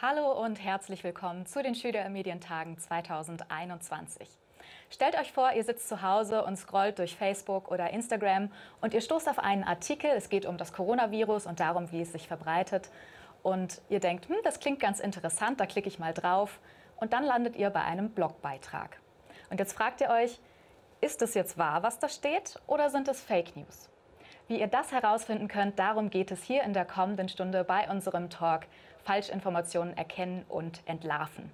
Hallo und herzlich willkommen zu den Schülermedientagen 2021. Stellt euch vor, ihr sitzt zu Hause und scrollt durch Facebook oder Instagram und ihr stoßt auf einen Artikel, es geht um das Coronavirus und darum, wie es sich verbreitet. Und ihr denkt, hm, das klingt ganz interessant, da klicke ich mal drauf. Und dann landet ihr bei einem Blogbeitrag. Und jetzt fragt ihr euch, ist es jetzt wahr, was da steht, oder sind es Fake News? Wie ihr das herausfinden könnt, darum geht es hier in der kommenden Stunde bei unserem Talk Falschinformationen erkennen und entlarven.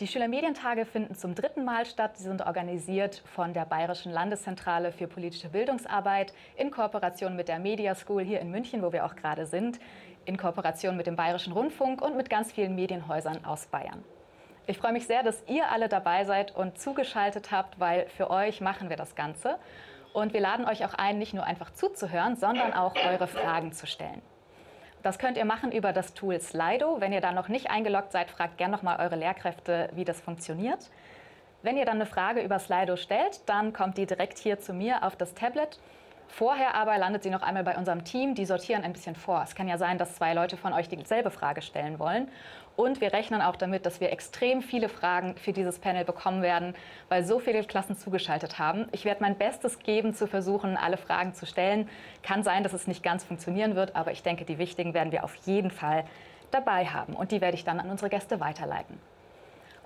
Die Schülermedientage finden zum dritten Mal statt. Sie sind organisiert von der Bayerischen Landeszentrale für politische Bildungsarbeit in Kooperation mit der Media School hier in München, wo wir auch gerade sind, in Kooperation mit dem Bayerischen Rundfunk und mit ganz vielen Medienhäusern aus Bayern. Ich freue mich sehr, dass ihr alle dabei seid und zugeschaltet habt, weil für euch machen wir das Ganze. Und wir laden euch auch ein, nicht nur einfach zuzuhören, sondern auch eure Fragen zu stellen. Das könnt ihr machen über das Tool Slido. Wenn ihr da noch nicht eingeloggt seid, fragt gerne nochmal eure Lehrkräfte, wie das funktioniert. Wenn ihr dann eine Frage über Slido stellt, dann kommt die direkt hier zu mir auf das Tablet Vorher aber landet sie noch einmal bei unserem Team, die sortieren ein bisschen vor. Es kann ja sein, dass zwei Leute von euch dieselbe Frage stellen wollen. Und wir rechnen auch damit, dass wir extrem viele Fragen für dieses Panel bekommen werden, weil so viele Klassen zugeschaltet haben. Ich werde mein Bestes geben, zu versuchen, alle Fragen zu stellen. Kann sein, dass es nicht ganz funktionieren wird, aber ich denke, die wichtigen werden wir auf jeden Fall dabei haben. Und die werde ich dann an unsere Gäste weiterleiten.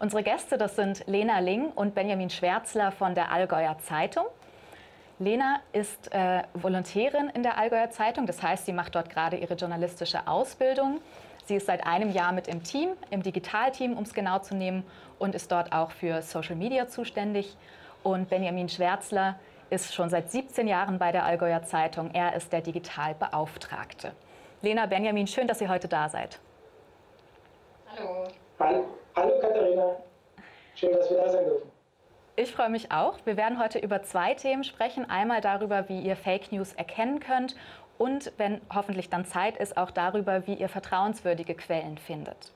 Unsere Gäste, das sind Lena Ling und Benjamin Schwärzler von der Allgäuer Zeitung. Lena ist äh, Volontärin in der Allgäuer Zeitung, das heißt, sie macht dort gerade ihre journalistische Ausbildung. Sie ist seit einem Jahr mit im Team, im Digitalteam, um es genau zu nehmen, und ist dort auch für Social Media zuständig. Und Benjamin Schwärzler ist schon seit 17 Jahren bei der Allgäuer Zeitung. Er ist der Digitalbeauftragte. Lena, Benjamin, schön, dass ihr heute da seid. Hallo. Hallo, Hallo Katharina. Schön, dass wir da sein dürfen. Ich freue mich auch. Wir werden heute über zwei Themen sprechen. Einmal darüber, wie ihr Fake News erkennen könnt und, wenn hoffentlich dann Zeit ist, auch darüber, wie ihr vertrauenswürdige Quellen findet.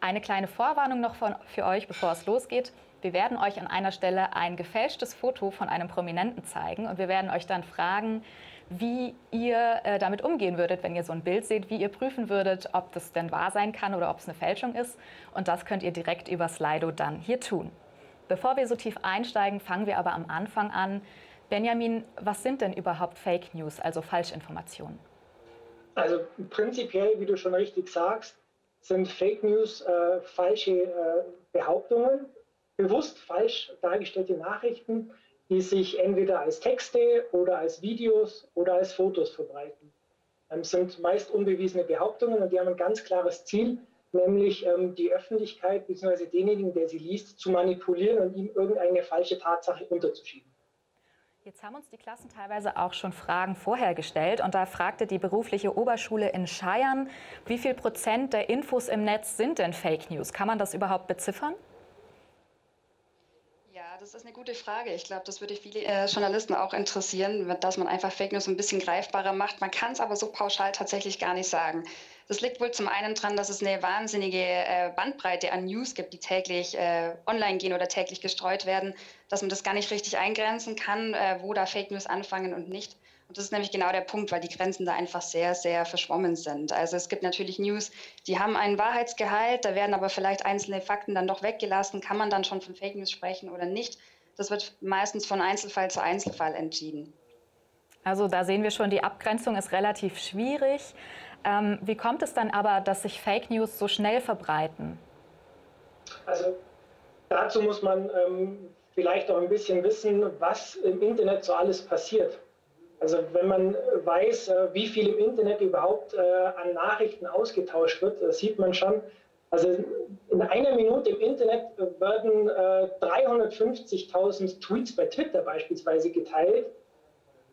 Eine kleine Vorwarnung noch von, für euch, bevor es losgeht. Wir werden euch an einer Stelle ein gefälschtes Foto von einem Prominenten zeigen und wir werden euch dann fragen, wie ihr äh, damit umgehen würdet, wenn ihr so ein Bild seht, wie ihr prüfen würdet, ob das denn wahr sein kann oder ob es eine Fälschung ist. Und das könnt ihr direkt über Slido dann hier tun. Bevor wir so tief einsteigen, fangen wir aber am Anfang an. Benjamin, was sind denn überhaupt Fake News, also Falschinformationen? Also prinzipiell, wie du schon richtig sagst, sind Fake News äh, falsche äh, Behauptungen, bewusst falsch dargestellte Nachrichten, die sich entweder als Texte oder als Videos oder als Fotos verbreiten. Ähm, sind meist unbewiesene Behauptungen und die haben ein ganz klares Ziel, nämlich ähm, die Öffentlichkeit bzw. denjenigen, der sie liest, zu manipulieren und ihm irgendeine falsche Tatsache unterzuschieben. Jetzt haben uns die Klassen teilweise auch schon Fragen vorher gestellt und da fragte die berufliche Oberschule in Scheiern, wie viel Prozent der Infos im Netz sind denn Fake News? Kann man das überhaupt beziffern? das ist eine gute Frage. Ich glaube, das würde viele äh, Journalisten auch interessieren, dass man einfach Fake News ein bisschen greifbarer macht. Man kann es aber so pauschal tatsächlich gar nicht sagen. Das liegt wohl zum einen daran, dass es eine wahnsinnige äh, Bandbreite an News gibt, die täglich äh, online gehen oder täglich gestreut werden, dass man das gar nicht richtig eingrenzen kann, äh, wo da Fake News anfangen und nicht. Und das ist nämlich genau der Punkt, weil die Grenzen da einfach sehr, sehr verschwommen sind. Also es gibt natürlich News, die haben einen Wahrheitsgehalt, da werden aber vielleicht einzelne Fakten dann doch weggelassen. Kann man dann schon von Fake News sprechen oder nicht? Das wird meistens von Einzelfall zu Einzelfall entschieden. Also da sehen wir schon, die Abgrenzung ist relativ schwierig. Ähm, wie kommt es dann aber, dass sich Fake News so schnell verbreiten? Also dazu muss man ähm, vielleicht auch ein bisschen wissen, was im Internet so alles passiert. Also wenn man weiß, äh, wie viel im Internet überhaupt äh, an Nachrichten ausgetauscht wird, äh, sieht man schon, also in einer Minute im Internet werden äh, 350.000 Tweets bei Twitter beispielsweise geteilt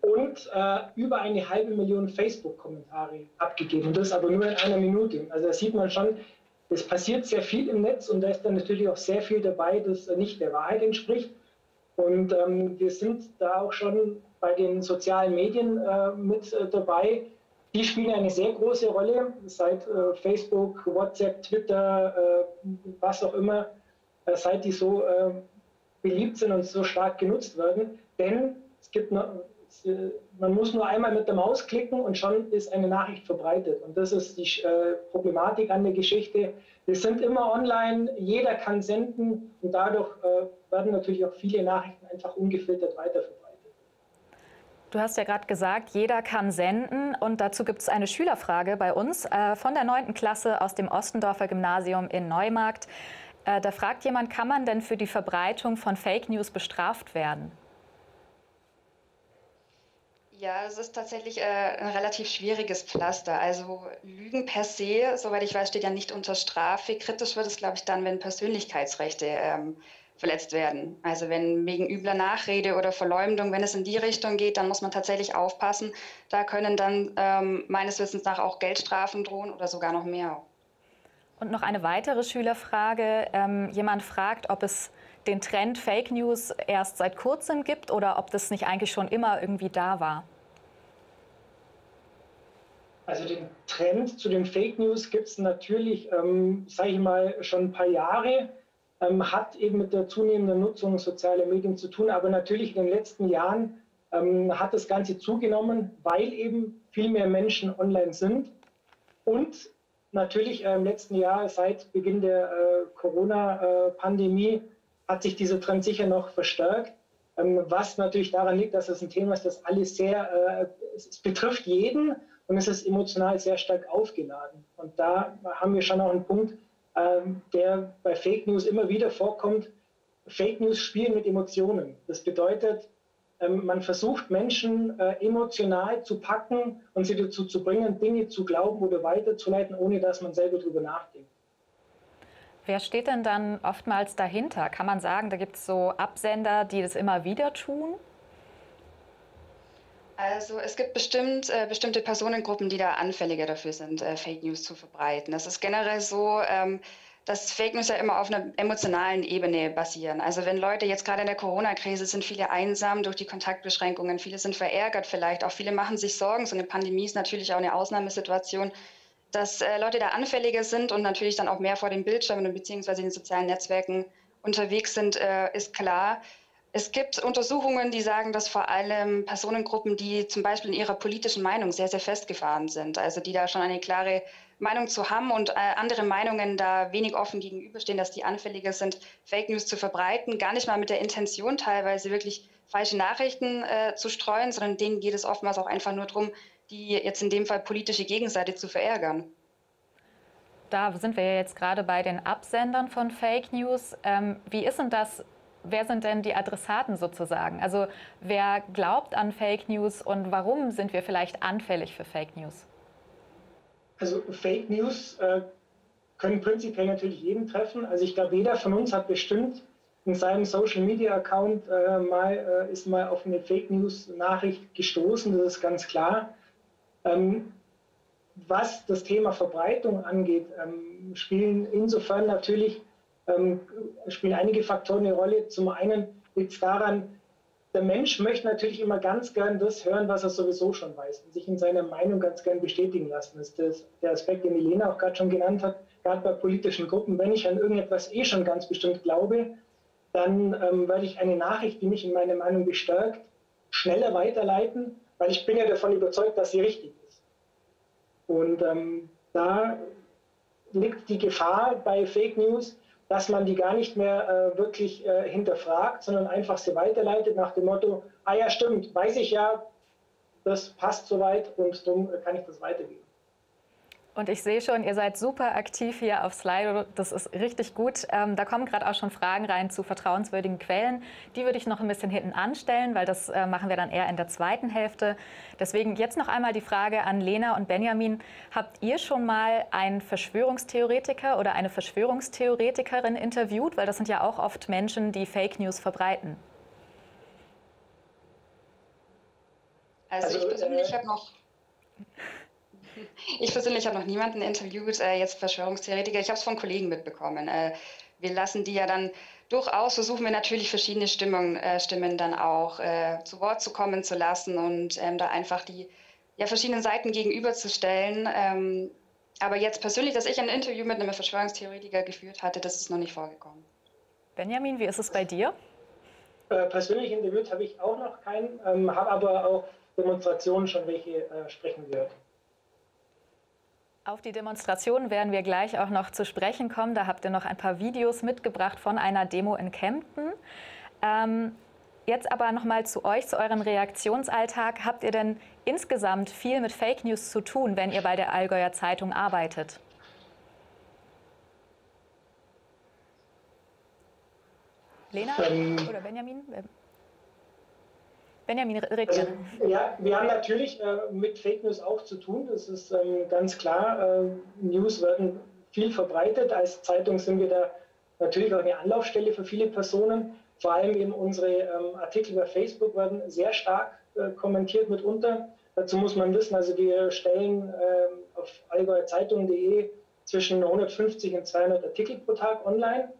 und äh, über eine halbe Million Facebook-Kommentare abgegeben. Und das aber nur in einer Minute. Also da sieht man schon, es passiert sehr viel im Netz und da ist dann natürlich auch sehr viel dabei, das nicht der Wahrheit entspricht. Und ähm, wir sind da auch schon bei den sozialen Medien äh, mit äh, dabei. Die spielen eine sehr große Rolle, seit äh, Facebook, WhatsApp, Twitter, äh, was auch immer, äh, seit die so beliebt sind und so stark genutzt werden. Denn es gibt eine, man muss nur einmal mit der Maus klicken und schon ist eine Nachricht verbreitet. Und das ist die äh, Problematik an der Geschichte. Wir sind immer online, jeder kann senden und dadurch äh, werden natürlich auch viele Nachrichten einfach ungefiltert weiterverbreitet. Du hast ja gerade gesagt, jeder kann senden und dazu gibt es eine Schülerfrage bei uns äh, von der 9. Klasse aus dem Ostendorfer Gymnasium in Neumarkt. Äh, da fragt jemand, kann man denn für die Verbreitung von Fake News bestraft werden? Ja, es ist tatsächlich äh, ein relativ schwieriges Pflaster. Also Lügen per se, soweit ich weiß, steht ja nicht unter Strafe. Kritisch wird es, glaube ich, dann, wenn Persönlichkeitsrechte ähm, verletzt werden. Also wenn wegen übler Nachrede oder Verleumdung, wenn es in die Richtung geht, dann muss man tatsächlich aufpassen. Da können dann ähm, meines Wissens nach auch Geldstrafen drohen oder sogar noch mehr. Und noch eine weitere Schülerfrage. Ähm, jemand fragt, ob es den Trend Fake News erst seit kurzem gibt oder ob das nicht eigentlich schon immer irgendwie da war. Also den Trend zu den Fake News gibt es natürlich, ähm, sage ich mal, schon ein paar Jahre. Ähm, hat eben mit der zunehmenden Nutzung sozialer Medien zu tun. Aber natürlich in den letzten Jahren ähm, hat das Ganze zugenommen, weil eben viel mehr Menschen online sind. Und natürlich äh, im letzten Jahr, seit Beginn der äh, Corona-Pandemie, äh, hat sich dieser Trend sicher noch verstärkt. Ähm, was natürlich daran liegt, dass es ein Thema ist, das alles sehr, äh, es betrifft jeden und es ist emotional sehr stark aufgeladen. Und da haben wir schon auch einen Punkt, ähm, der bei Fake News immer wieder vorkommt. Fake News spielen mit Emotionen. Das bedeutet, ähm, man versucht Menschen äh, emotional zu packen und sie dazu zu bringen, Dinge zu glauben oder weiterzuleiten, ohne dass man selber darüber nachdenkt. Wer steht denn dann oftmals dahinter? Kann man sagen, da gibt es so Absender, die das immer wieder tun? Also es gibt bestimmt äh, bestimmte Personengruppen, die da anfälliger dafür sind, äh, Fake News zu verbreiten. Das ist generell so, ähm, dass Fake News ja immer auf einer emotionalen Ebene basieren. Also wenn Leute jetzt gerade in der Corona-Krise sind, viele einsam durch die Kontaktbeschränkungen, viele sind verärgert vielleicht, auch viele machen sich Sorgen. So eine Pandemie ist natürlich auch eine Ausnahmesituation, dass äh, Leute da anfälliger sind und natürlich dann auch mehr vor den Bildschirmen bzw. in den sozialen Netzwerken unterwegs sind, äh, ist klar. Es gibt Untersuchungen, die sagen, dass vor allem Personengruppen, die zum Beispiel in ihrer politischen Meinung sehr, sehr festgefahren sind, also die da schon eine klare Meinung zu haben und äh, andere Meinungen da wenig offen gegenüberstehen, dass die anfälliger sind, Fake News zu verbreiten, gar nicht mal mit der Intention teilweise wirklich falsche Nachrichten äh, zu streuen, sondern denen geht es oftmals auch einfach nur darum, die jetzt in dem Fall politische Gegenseite zu verärgern. Da sind wir ja jetzt gerade bei den Absendern von Fake News. Ähm, wie ist denn das wer sind denn die Adressaten sozusagen? Also wer glaubt an Fake News und warum sind wir vielleicht anfällig für Fake News? Also Fake News äh, können prinzipiell natürlich jeden treffen. Also ich glaube, jeder von uns hat bestimmt in seinem Social Media Account äh, mal äh, ist mal auf eine Fake News Nachricht gestoßen. Das ist ganz klar. Ähm, was das Thema Verbreitung angeht, ähm, spielen insofern natürlich ähm, spielen einige Faktoren eine Rolle. Zum einen liegt es daran, der Mensch möchte natürlich immer ganz gern das hören, was er sowieso schon weiß und sich in seiner Meinung ganz gern bestätigen lassen. Das ist der Aspekt, den Elena auch gerade schon genannt hat, gerade bei politischen Gruppen. Wenn ich an irgendetwas eh schon ganz bestimmt glaube, dann ähm, werde ich eine Nachricht, die mich in meiner Meinung bestärkt, schneller weiterleiten, weil ich bin ja davon überzeugt, dass sie richtig ist. Und ähm, da liegt die Gefahr bei Fake News, dass man die gar nicht mehr äh, wirklich äh, hinterfragt, sondern einfach sie weiterleitet nach dem Motto, ah ja stimmt, weiß ich ja, das passt soweit und darum kann ich das weitergeben. Und ich sehe schon, ihr seid super aktiv hier auf Slido. Das ist richtig gut. Ähm, da kommen gerade auch schon Fragen rein zu vertrauenswürdigen Quellen. Die würde ich noch ein bisschen hinten anstellen, weil das äh, machen wir dann eher in der zweiten Hälfte. Deswegen jetzt noch einmal die Frage an Lena und Benjamin. Habt ihr schon mal einen Verschwörungstheoretiker oder eine Verschwörungstheoretikerin interviewt? Weil das sind ja auch oft Menschen, die Fake News verbreiten. Also, also ich persönlich äh, habe noch ich persönlich habe noch niemanden interviewt, äh, jetzt Verschwörungstheoretiker. Ich habe es von Kollegen mitbekommen. Äh, wir lassen die ja dann durchaus, versuchen wir natürlich verschiedene Stimmung, äh, Stimmen dann auch äh, zu Wort zu kommen zu lassen und ähm, da einfach die ja, verschiedenen Seiten gegenüberzustellen. Ähm, aber jetzt persönlich, dass ich ein Interview mit einem Verschwörungstheoretiker geführt hatte, das ist noch nicht vorgekommen. Benjamin, wie ist es bei dir? Äh, persönlich interviewt habe ich auch noch keinen, ähm, habe aber auch Demonstrationen schon welche äh, sprechen gehört. Auf die Demonstration werden wir gleich auch noch zu sprechen kommen. Da habt ihr noch ein paar Videos mitgebracht von einer Demo in Kempten. Ähm, jetzt aber noch mal zu euch, zu eurem Reaktionsalltag. Habt ihr denn insgesamt viel mit Fake News zu tun, wenn ihr bei der Allgäuer Zeitung arbeitet? Lena ähm, oder Benjamin? Benjamin, red also, Ja, wir haben natürlich äh, mit Fake News auch zu tun. Das ist ähm, ganz klar. Äh, News werden viel verbreitet. Als Zeitung sind wir da natürlich auch eine Anlaufstelle für viele Personen. Vor allem eben unsere ähm, Artikel bei Facebook werden sehr stark äh, kommentiert mitunter. Dazu muss man wissen, also wir stellen ähm, auf allgäuerzeitung.de zwischen 150 und 200 Artikel pro Tag online.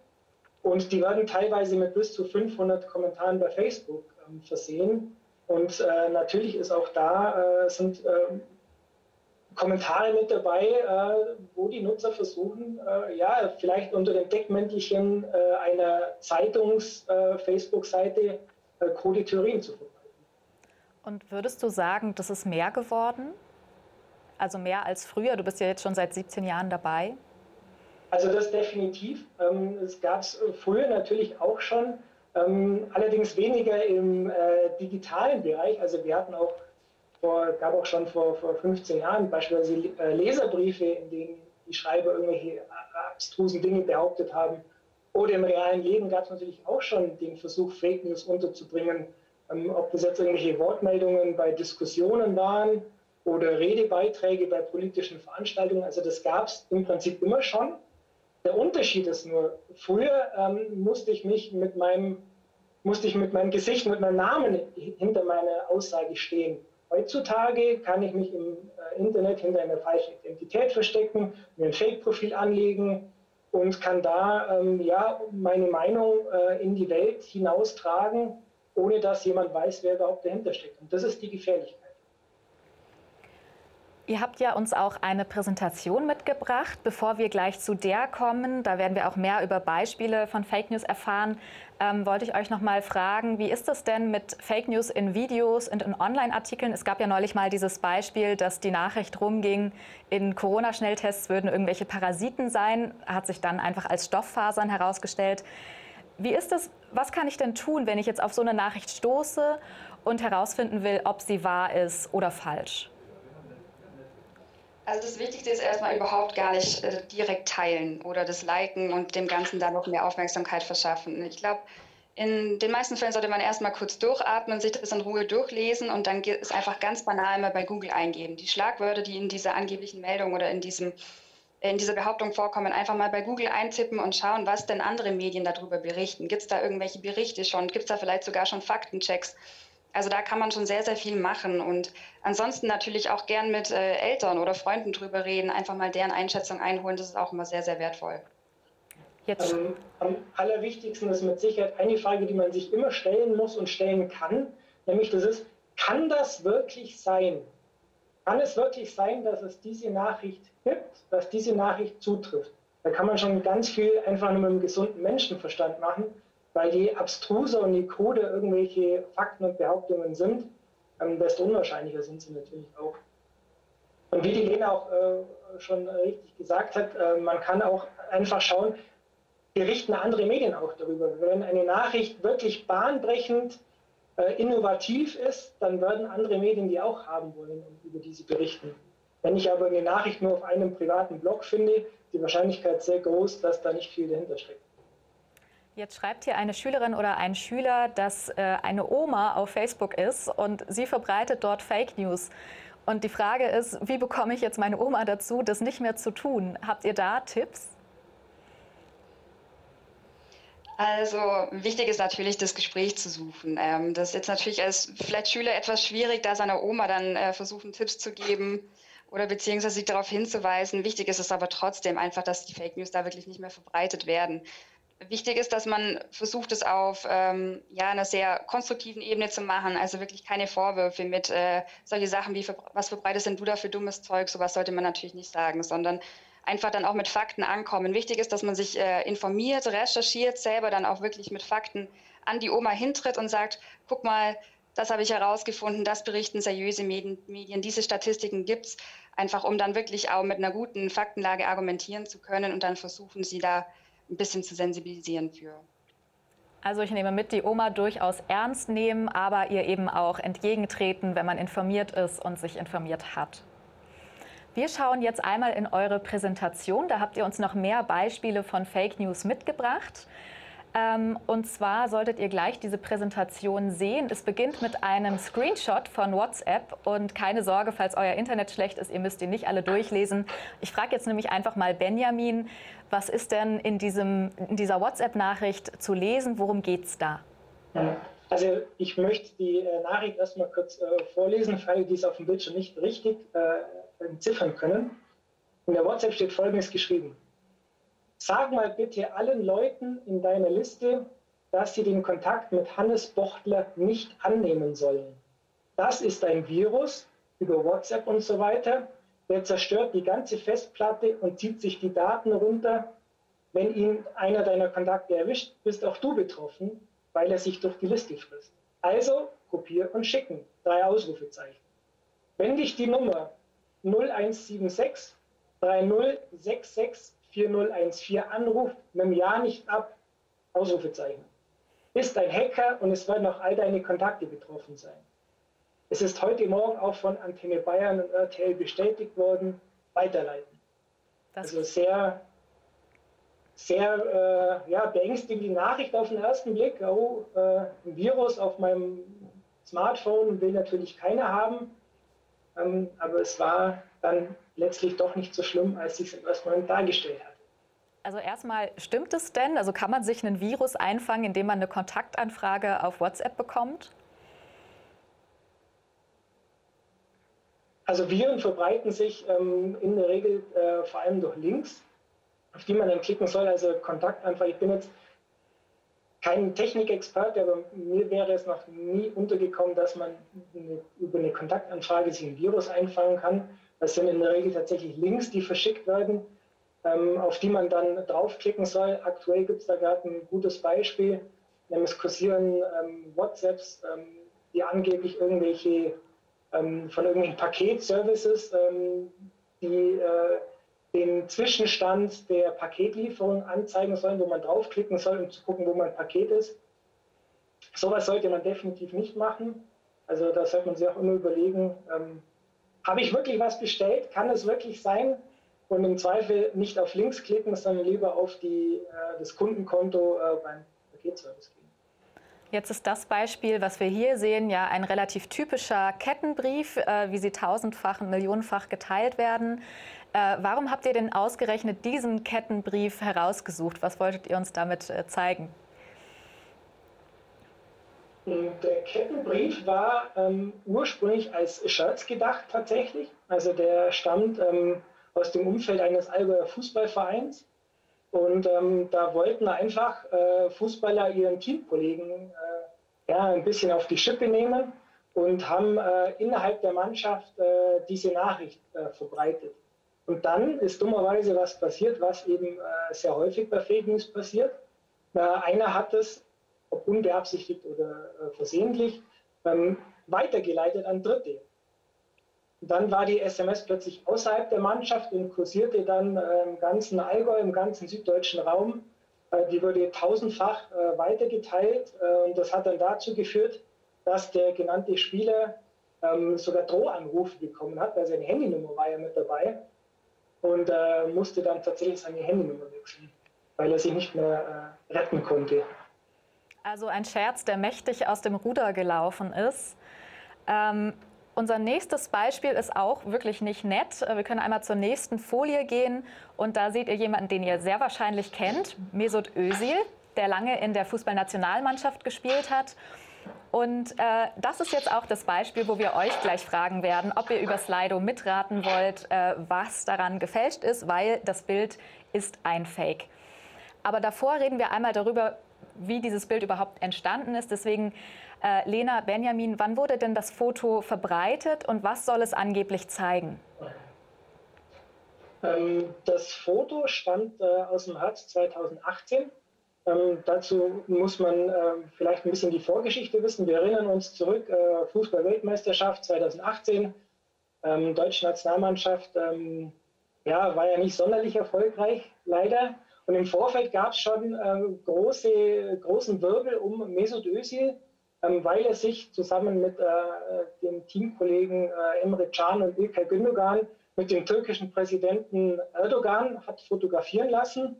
Und die werden teilweise mit bis zu 500 Kommentaren bei Facebook ähm, versehen. Und äh, natürlich ist auch da, äh, sind äh, Kommentare mit dabei, äh, wo die Nutzer versuchen, äh, ja, vielleicht unter dem Deckmäntelchen äh, einer Zeitungs-Facebook-Seite krude Theorien zu verbreiten. Und würdest du sagen, das ist mehr geworden? Also mehr als früher? Du bist ja jetzt schon seit 17 Jahren dabei. Also das definitiv. Ähm, es gab es früher natürlich auch schon, ähm, allerdings weniger im äh, digitalen Bereich. Also wir hatten auch vor, gab auch schon vor, vor 15 Jahren beispielsweise äh, Leserbriefe, in denen die Schreiber irgendwelche abstrusen Dinge behauptet haben. Oder im realen Leben gab es natürlich auch schon den Versuch, Fake News unterzubringen. Ähm, ob das jetzt irgendwelche Wortmeldungen bei Diskussionen waren oder Redebeiträge bei politischen Veranstaltungen. Also das gab es im Prinzip immer schon. Der Unterschied ist nur, früher ähm, musste ich mich mit meinem, musste ich mit meinem Gesicht, mit meinem Namen hinter meiner Aussage stehen. Heutzutage kann ich mich im äh, Internet hinter einer falschen Identität verstecken, mir ein Fake-Profil anlegen und kann da ähm, ja, meine Meinung äh, in die Welt hinaustragen, ohne dass jemand weiß, wer überhaupt dahinter steckt. Und das ist die Gefährlichkeit. Ihr habt ja uns auch eine Präsentation mitgebracht. Bevor wir gleich zu der kommen, da werden wir auch mehr über Beispiele von Fake News erfahren, ähm, wollte ich euch noch mal fragen, wie ist es denn mit Fake News in Videos und in Online-Artikeln? Es gab ja neulich mal dieses Beispiel, dass die Nachricht rumging, in Corona-Schnelltests würden irgendwelche Parasiten sein, hat sich dann einfach als Stofffasern herausgestellt. Wie ist es, was kann ich denn tun, wenn ich jetzt auf so eine Nachricht stoße und herausfinden will, ob sie wahr ist oder falsch? Also das Wichtigste ist erstmal überhaupt gar nicht äh, direkt teilen oder das Liken und dem Ganzen dann noch mehr Aufmerksamkeit verschaffen. Ich glaube, in den meisten Fällen sollte man erstmal kurz durchatmen, sich das in Ruhe durchlesen und dann ist einfach ganz banal mal bei Google eingeben. Die Schlagwörter, die in dieser angeblichen Meldung oder in diesem in dieser Behauptung vorkommen, einfach mal bei Google eintippen und schauen, was denn andere Medien darüber berichten. Gibt es da irgendwelche Berichte schon? Gibt es da vielleicht sogar schon Faktenchecks? Also da kann man schon sehr, sehr viel machen und ansonsten natürlich auch gern mit äh, Eltern oder Freunden drüber reden, einfach mal deren Einschätzung einholen, das ist auch immer sehr, sehr wertvoll. Jetzt. Ähm, am allerwichtigsten ist mit Sicherheit eine Frage, die man sich immer stellen muss und stellen kann, nämlich das ist, kann das wirklich sein? Kann es wirklich sein, dass es diese Nachricht gibt, dass diese Nachricht zutrifft? Da kann man schon ganz viel einfach nur mit einem gesunden Menschenverstand machen weil je abstruser und je kruder irgendwelche Fakten und Behauptungen sind, ähm, desto unwahrscheinlicher sind sie natürlich auch. Und wie die Lena auch äh, schon richtig gesagt hat, äh, man kann auch einfach schauen, berichten andere Medien auch darüber. Wenn eine Nachricht wirklich bahnbrechend äh, innovativ ist, dann werden andere Medien die auch haben wollen und über diese berichten. Wenn ich aber eine Nachricht nur auf einem privaten Blog finde, die Wahrscheinlichkeit sehr groß, dass da nicht viel dahinter steckt. Jetzt schreibt hier eine Schülerin oder ein Schüler, dass äh, eine Oma auf Facebook ist und sie verbreitet dort Fake News. Und die Frage ist, wie bekomme ich jetzt meine Oma dazu, das nicht mehr zu tun? Habt ihr da Tipps? Also wichtig ist natürlich, das Gespräch zu suchen. Ähm, das ist jetzt natürlich als vielleicht Schüler etwas schwierig, da seiner Oma dann äh, versuchen, Tipps zu geben oder beziehungsweise sie darauf hinzuweisen. Wichtig ist es aber trotzdem einfach, dass die Fake News da wirklich nicht mehr verbreitet werden. Wichtig ist, dass man versucht, es auf ähm, ja, einer sehr konstruktiven Ebene zu machen. Also wirklich keine Vorwürfe mit äh, solche Sachen wie, was verbreitest denn du da für dummes Zeug? Sowas sollte man natürlich nicht sagen, sondern einfach dann auch mit Fakten ankommen. Wichtig ist, dass man sich äh, informiert, recherchiert, selber dann auch wirklich mit Fakten an die Oma hintritt und sagt, guck mal, das habe ich herausgefunden, das berichten seriöse Medien, diese Statistiken gibt es, einfach um dann wirklich auch mit einer guten Faktenlage argumentieren zu können und dann versuchen sie da ein bisschen zu sensibilisieren für. Also ich nehme mit, die Oma durchaus ernst nehmen, aber ihr eben auch entgegentreten, wenn man informiert ist und sich informiert hat. Wir schauen jetzt einmal in eure Präsentation. Da habt ihr uns noch mehr Beispiele von Fake News mitgebracht. Ähm, und zwar solltet ihr gleich diese Präsentation sehen. Es beginnt mit einem Screenshot von WhatsApp und keine Sorge, falls euer Internet schlecht ist, ihr müsst ihn nicht alle durchlesen. Ich frage jetzt nämlich einfach mal Benjamin, was ist denn in, diesem, in dieser WhatsApp-Nachricht zu lesen? Worum geht es da? Also ich möchte die äh, Nachricht erstmal kurz äh, vorlesen, für alle, die es auf dem Bildschirm nicht richtig äh, entziffern können. In der WhatsApp steht Folgendes geschrieben. Sag mal bitte allen Leuten in deiner Liste, dass sie den Kontakt mit Hannes Bochtler nicht annehmen sollen. Das ist ein Virus über WhatsApp und so weiter. Der zerstört die ganze Festplatte und zieht sich die Daten runter. Wenn ihn einer deiner Kontakte erwischt, bist auch du betroffen, weil er sich durch die Liste frisst. Also kopieren und schicken. Drei Ausrufezeichen. Wenn dich die Nummer 0176 3066 4014 anruft, nimm ja nicht ab, Ausrufezeichen. Bist ein Hacker und es werden auch all deine Kontakte betroffen sein. Es ist heute Morgen auch von Antenne Bayern und RTL bestätigt worden, weiterleiten. Das also sehr, sehr äh, ja, beängstigende Nachricht auf den ersten Blick. Oh, äh, ein Virus auf meinem Smartphone will natürlich keiner haben. Ähm, aber es war dann letztlich doch nicht so schlimm, als sich es im ersten Moment dargestellt hat. Also erstmal, stimmt es denn? Also kann man sich einen Virus einfangen, indem man eine Kontaktanfrage auf WhatsApp bekommt? Also Viren verbreiten sich ähm, in der Regel äh, vor allem durch Links, auf die man dann klicken soll. Also Kontaktanfrage. Ich bin jetzt kein Technikexperte, aber mir wäre es noch nie untergekommen, dass man eine, über eine Kontaktanfrage sich ein Virus einfangen kann. Das sind in der Regel tatsächlich Links, die verschickt werden, ähm, auf die man dann draufklicken soll. Aktuell gibt es da gerade ein gutes Beispiel, nämlich kursieren ähm, WhatsApps, ähm, die angeblich irgendwelche ähm, von irgendwelchen Paketservices, ähm, die äh, den Zwischenstand der Paketlieferung anzeigen sollen, wo man draufklicken soll, um zu gucken, wo mein Paket ist. Sowas sollte man definitiv nicht machen. Also da sollte man sich auch immer überlegen, ähm, habe ich wirklich was bestellt? Kann es wirklich sein? Und im Zweifel nicht auf Links klicken, sondern lieber auf die, äh, das Kundenkonto äh, beim Paketservice gehen. Jetzt ist das Beispiel, was wir hier sehen, ja ein relativ typischer Kettenbrief, äh, wie sie tausendfach und millionenfach geteilt werden. Äh, warum habt ihr denn ausgerechnet diesen Kettenbrief herausgesucht? Was wolltet ihr uns damit äh, zeigen? Der Kettenbrief war ähm, ursprünglich als Scherz gedacht tatsächlich. Also der stammt ähm, aus dem Umfeld eines Allgäuer Fußballvereins. Und ähm, da wollten einfach äh, Fußballer ihren Teamkollegen äh, ja, ein bisschen auf die Schippe nehmen und haben äh, innerhalb der Mannschaft äh, diese Nachricht äh, verbreitet. Und dann ist dummerweise was passiert, was eben äh, sehr häufig bei Fake News passiert. einer hat es, ob unbeabsichtigt oder versehentlich, ähm, weitergeleitet an Dritte. Dann war die SMS plötzlich außerhalb der Mannschaft und kursierte dann äh, im ganzen Allgäu, im ganzen süddeutschen Raum. Äh, die wurde tausendfach äh, weitergeteilt und das hat dann dazu geführt, dass der genannte Spieler ähm, sogar Drohanrufe bekommen hat, weil seine Handynummer war ja mit dabei und musste dann tatsächlich seine Handynummer wechseln, weil er sich nicht mehr retten konnte. Also ein Scherz, der mächtig aus dem Ruder gelaufen ist. Ähm, unser nächstes Beispiel ist auch wirklich nicht nett. Äh, wir können einmal zur nächsten Folie gehen und da seht ihr jemanden, den ihr sehr wahrscheinlich kennt, Mesut Özil, der lange in der Fußballnationalmannschaft gespielt hat. Und äh, das ist jetzt auch das Beispiel, wo wir euch gleich fragen werden, ob ihr über Slido mitraten wollt, äh, was daran gefälscht ist, weil das Bild ist ein Fake. Aber davor reden wir einmal darüber, wie dieses Bild überhaupt entstanden ist. Deswegen äh, Lena, Benjamin, wann wurde denn das Foto verbreitet und was soll es angeblich zeigen? Ähm, das Foto stammt äh, aus dem Herbst 2018 Ähm, dazu muss man äh, vielleicht ein bisschen die Vorgeschichte wissen. Wir erinnern uns zurück, äh, Fußball-Weltmeisterschaft 2018, ähm, deutsche Nationalmannschaft, ähm, ja, war ja nicht sonderlich erfolgreich, leider. Und im Vorfeld gab es schon äh, große, großen Wirbel um Mesut Özil, ähm, weil er sich zusammen mit äh, dem Teamkollegen äh, Emre Can und İlkay Gündogan mit dem türkischen Präsidenten Erdogan hat fotografieren lassen.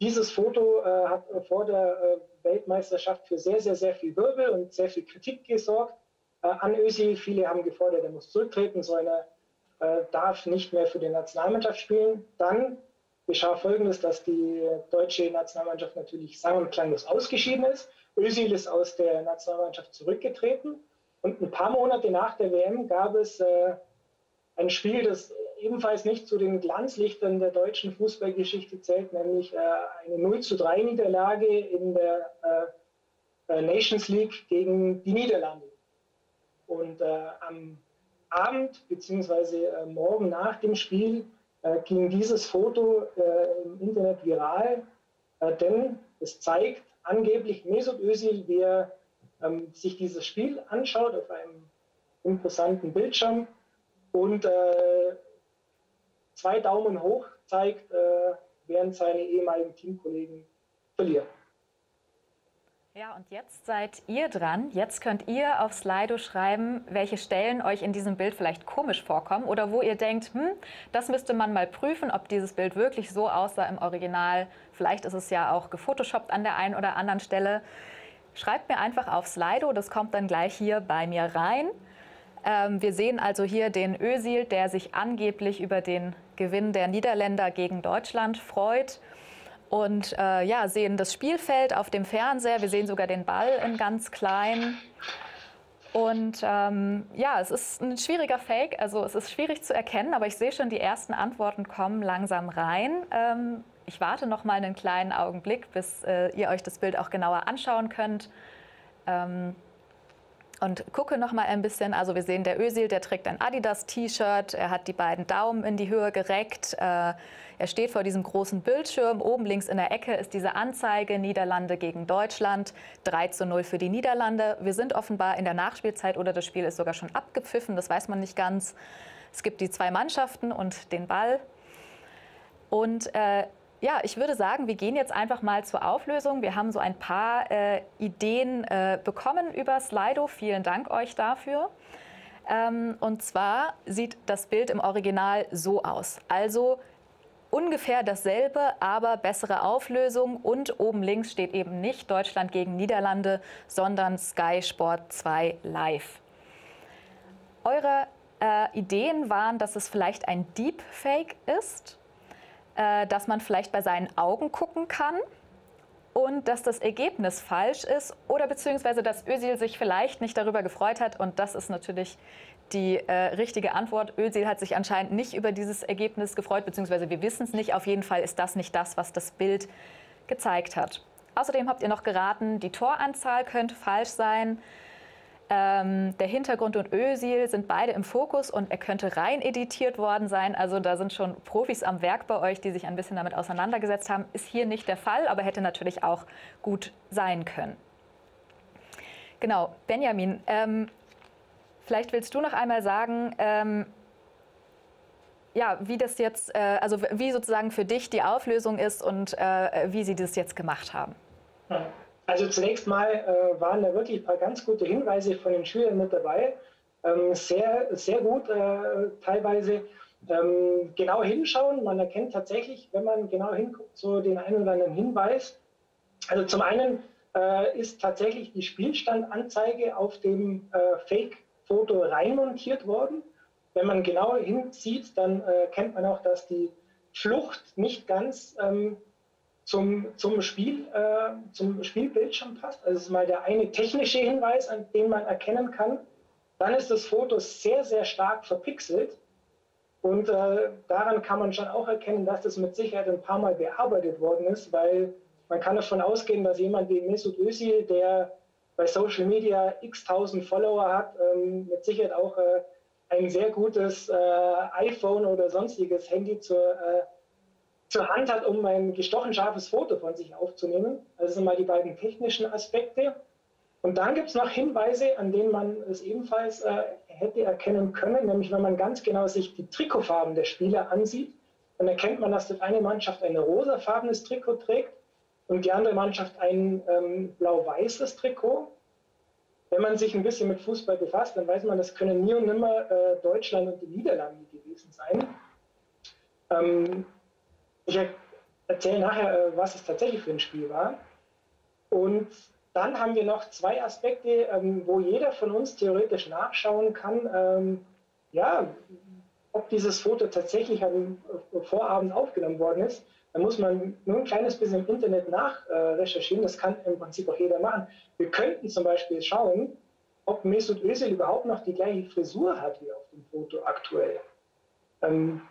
Dieses Foto äh, hat vor der äh, Weltmeisterschaft für sehr, sehr, sehr viel Wirbel und sehr viel Kritik gesorgt äh, an Özil. Viele haben gefordert, er muss zurücktreten, so eine äh, darf nicht mehr für die Nationalmannschaft spielen. Dann geschah Folgendes, dass die deutsche Nationalmannschaft natürlich sang- und klanglos ausgeschieden ist. Özil ist aus der Nationalmannschaft zurückgetreten und ein paar Monate nach der WM gab es äh, ein Spiel, das ebenfalls nicht zu den Glanzlichtern der deutschen Fußballgeschichte zählt, nämlich äh, eine 0 zu 3 Niederlage in der äh, äh, Nations League gegen die Niederlande. Und äh, am Abend bzw. Äh, morgen nach dem Spiel äh, ging dieses Foto im Internet viral, denn es zeigt angeblich Mesut Özil, wie er ähm, sich dieses Spiel anschaut auf einem imposanten Bildschirm und äh, zwei Daumen hoch zeigt, äh, während seine ehemaligen Teamkollegen verlieren. Ja, und jetzt seid ihr dran. Jetzt könnt ihr auf Slido schreiben, welche Stellen euch in diesem Bild vielleicht komisch vorkommen oder wo ihr denkt, hm, das müsste man mal prüfen, ob dieses Bild wirklich so aussah im Original. Vielleicht ist es ja auch gefotoshoppt an der einen oder anderen Stelle. Schreibt mir einfach auf Slido, das kommt dann gleich hier bei mir rein. Ähm, wir sehen also hier den Özil, der sich angeblich über den Gewinn der Niederländer gegen Deutschland freut. Und äh, ja, sehen das Spielfeld auf dem Fernseher. Wir sehen sogar den Ball in ganz klein. Und ähm, ja, es ist ein schwieriger Fake. Also es ist schwierig zu erkennen, aber ich sehe schon, die ersten Antworten kommen langsam rein. Ähm, ich warte noch mal einen kleinen Augenblick, bis äh, ihr euch das Bild auch genauer anschauen könnt. Ähm, und gucke noch mal ein bisschen. Also wir sehen, der Özil, der trägt ein Adidas-T-Shirt. Er hat die beiden Daumen in die Höhe gereckt. Äh, er steht vor diesem großen Bildschirm. Oben links in der Ecke ist diese Anzeige Niederlande gegen Deutschland. 3 zu 0 für die Niederlande. Wir sind offenbar in der Nachspielzeit oder das Spiel ist sogar schon abgepfiffen. Das weiß man nicht ganz. Es gibt die zwei Mannschaften und den Ball. Und äh, ja, ich würde sagen, wir gehen jetzt einfach mal zur Auflösung. Wir haben so ein paar äh, Ideen äh, bekommen über Slido. Vielen Dank euch dafür. Ähm, und zwar sieht das Bild im Original so aus. Also ungefähr dasselbe, aber bessere Auflösung. Und oben links steht eben nicht Deutschland gegen Niederlande, sondern Sky Sport 2 Live. Eure äh, Ideen waren, dass es vielleicht ein Deepfake ist äh, dass man vielleicht bei seinen Augen gucken kann und dass das Ergebnis falsch ist oder beziehungsweise dass Özil sich vielleicht nicht darüber gefreut hat und das ist natürlich die äh, richtige Antwort. Özil hat sich anscheinend nicht über dieses Ergebnis gefreut, beziehungsweise wir wissen es nicht. Auf jeden Fall ist das nicht das, was das Bild gezeigt hat. Außerdem habt ihr noch geraten, die Toranzahl könnte falsch sein. Ähm, der Hintergrund und Özil sind beide im Fokus und er könnte rein editiert worden sein. Also da sind schon Profis am Werk bei euch, die sich ein bisschen damit auseinandergesetzt haben. Ist hier nicht der Fall, aber hätte natürlich auch gut sein können. Genau, Benjamin, ähm, vielleicht willst du noch einmal sagen, ähm, ja, wie das jetzt, äh, also wie sozusagen für dich die Auflösung ist und äh, wie sie das jetzt gemacht haben. Ja. Also zunächst mal äh, waren da wirklich ein paar ganz gute Hinweise von den Schülern mit dabei. Ähm, sehr, sehr gut äh, teilweise. Ähm, genau hinschauen, man erkennt tatsächlich, wenn man genau hinguckt, so den einen oder anderen Hinweis. Also zum einen äh, ist tatsächlich die Spielstandanzeige auf dem äh, Fake-Foto reinmontiert worden. Wenn man genau hinsieht, dann äh, kennt man auch, dass die Flucht nicht ganz ähm, zum, zum, Spiel, äh, zum Spielbildschirm passt. Also das ist mal der eine technische Hinweis, an dem man erkennen kann. Dann ist das Foto sehr, sehr stark verpixelt. Und äh, daran kann man schon auch erkennen, dass das mit Sicherheit ein paar Mal bearbeitet worden ist, weil man kann davon ausgehen, dass jemand wie Mesut Özil, der bei Social Media x tausend Follower hat, ähm, mit Sicherheit auch äh, ein sehr gutes äh, iPhone oder sonstiges Handy zur äh, zur Hand hat, um ein gestochen scharfes Foto von sich aufzunehmen. Also sind mal die beiden technischen Aspekte. Und dann gibt es noch Hinweise, an denen man es ebenfalls äh, hätte erkennen können, nämlich wenn man ganz genau sich die Trikotfarben der Spieler ansieht, dann erkennt man, dass die eine Mannschaft ein rosafarbenes Trikot trägt und die andere Mannschaft ein ähm, blau-weißes Trikot. Wenn man sich ein bisschen mit Fußball befasst, dann weiß man, das können nie und nimmer äh, Deutschland und die Niederlande gewesen sein. Ähm, ich erzähle nachher, äh, was es tatsächlich für ein Spiel war. Und dann haben wir noch zwei Aspekte, ähm, wo jeder von uns theoretisch nachschauen kann, ähm, ja, ob dieses Foto tatsächlich am äh, Vorabend aufgenommen worden ist. Da muss man nur ein kleines bisschen im Internet nachrecherchieren. Äh, das kann im Prinzip auch jeder machen. Wir könnten zum Beispiel schauen, ob Mesut Özil überhaupt noch die gleiche Frisur hat wie auf dem Foto aktuell. Ähm,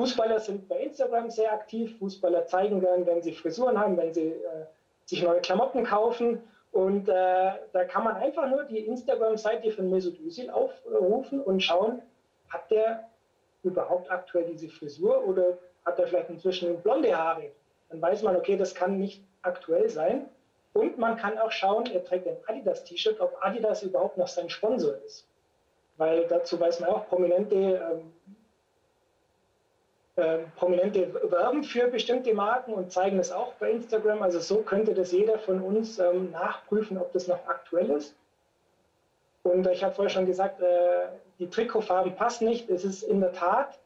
Fußballer sind bei Instagram sehr aktiv. Fußballer zeigen dann, wenn sie Frisuren haben, wenn sie äh, sich neue Klamotten kaufen. Und äh, da kann man einfach nur die Instagram-Seite von Mesut Özil aufrufen und schauen, hat der überhaupt aktuell diese Frisur oder hat er vielleicht inzwischen blonde Haare? Dann weiß man, okay, das kann nicht aktuell sein. Und man kann auch schauen, er trägt ein Adidas-T-Shirt, ob Adidas überhaupt noch sein Sponsor ist. Weil dazu weiß man auch, Prominente ähm, äh, Prominente werben für bestimmte Marken und zeigen es auch bei Instagram. Also so könnte das jeder von uns ähm, nachprüfen, ob das noch aktuell ist. Und ich habe vorher schon gesagt, äh, die Trikotfarben passen nicht. Es ist in der Tat,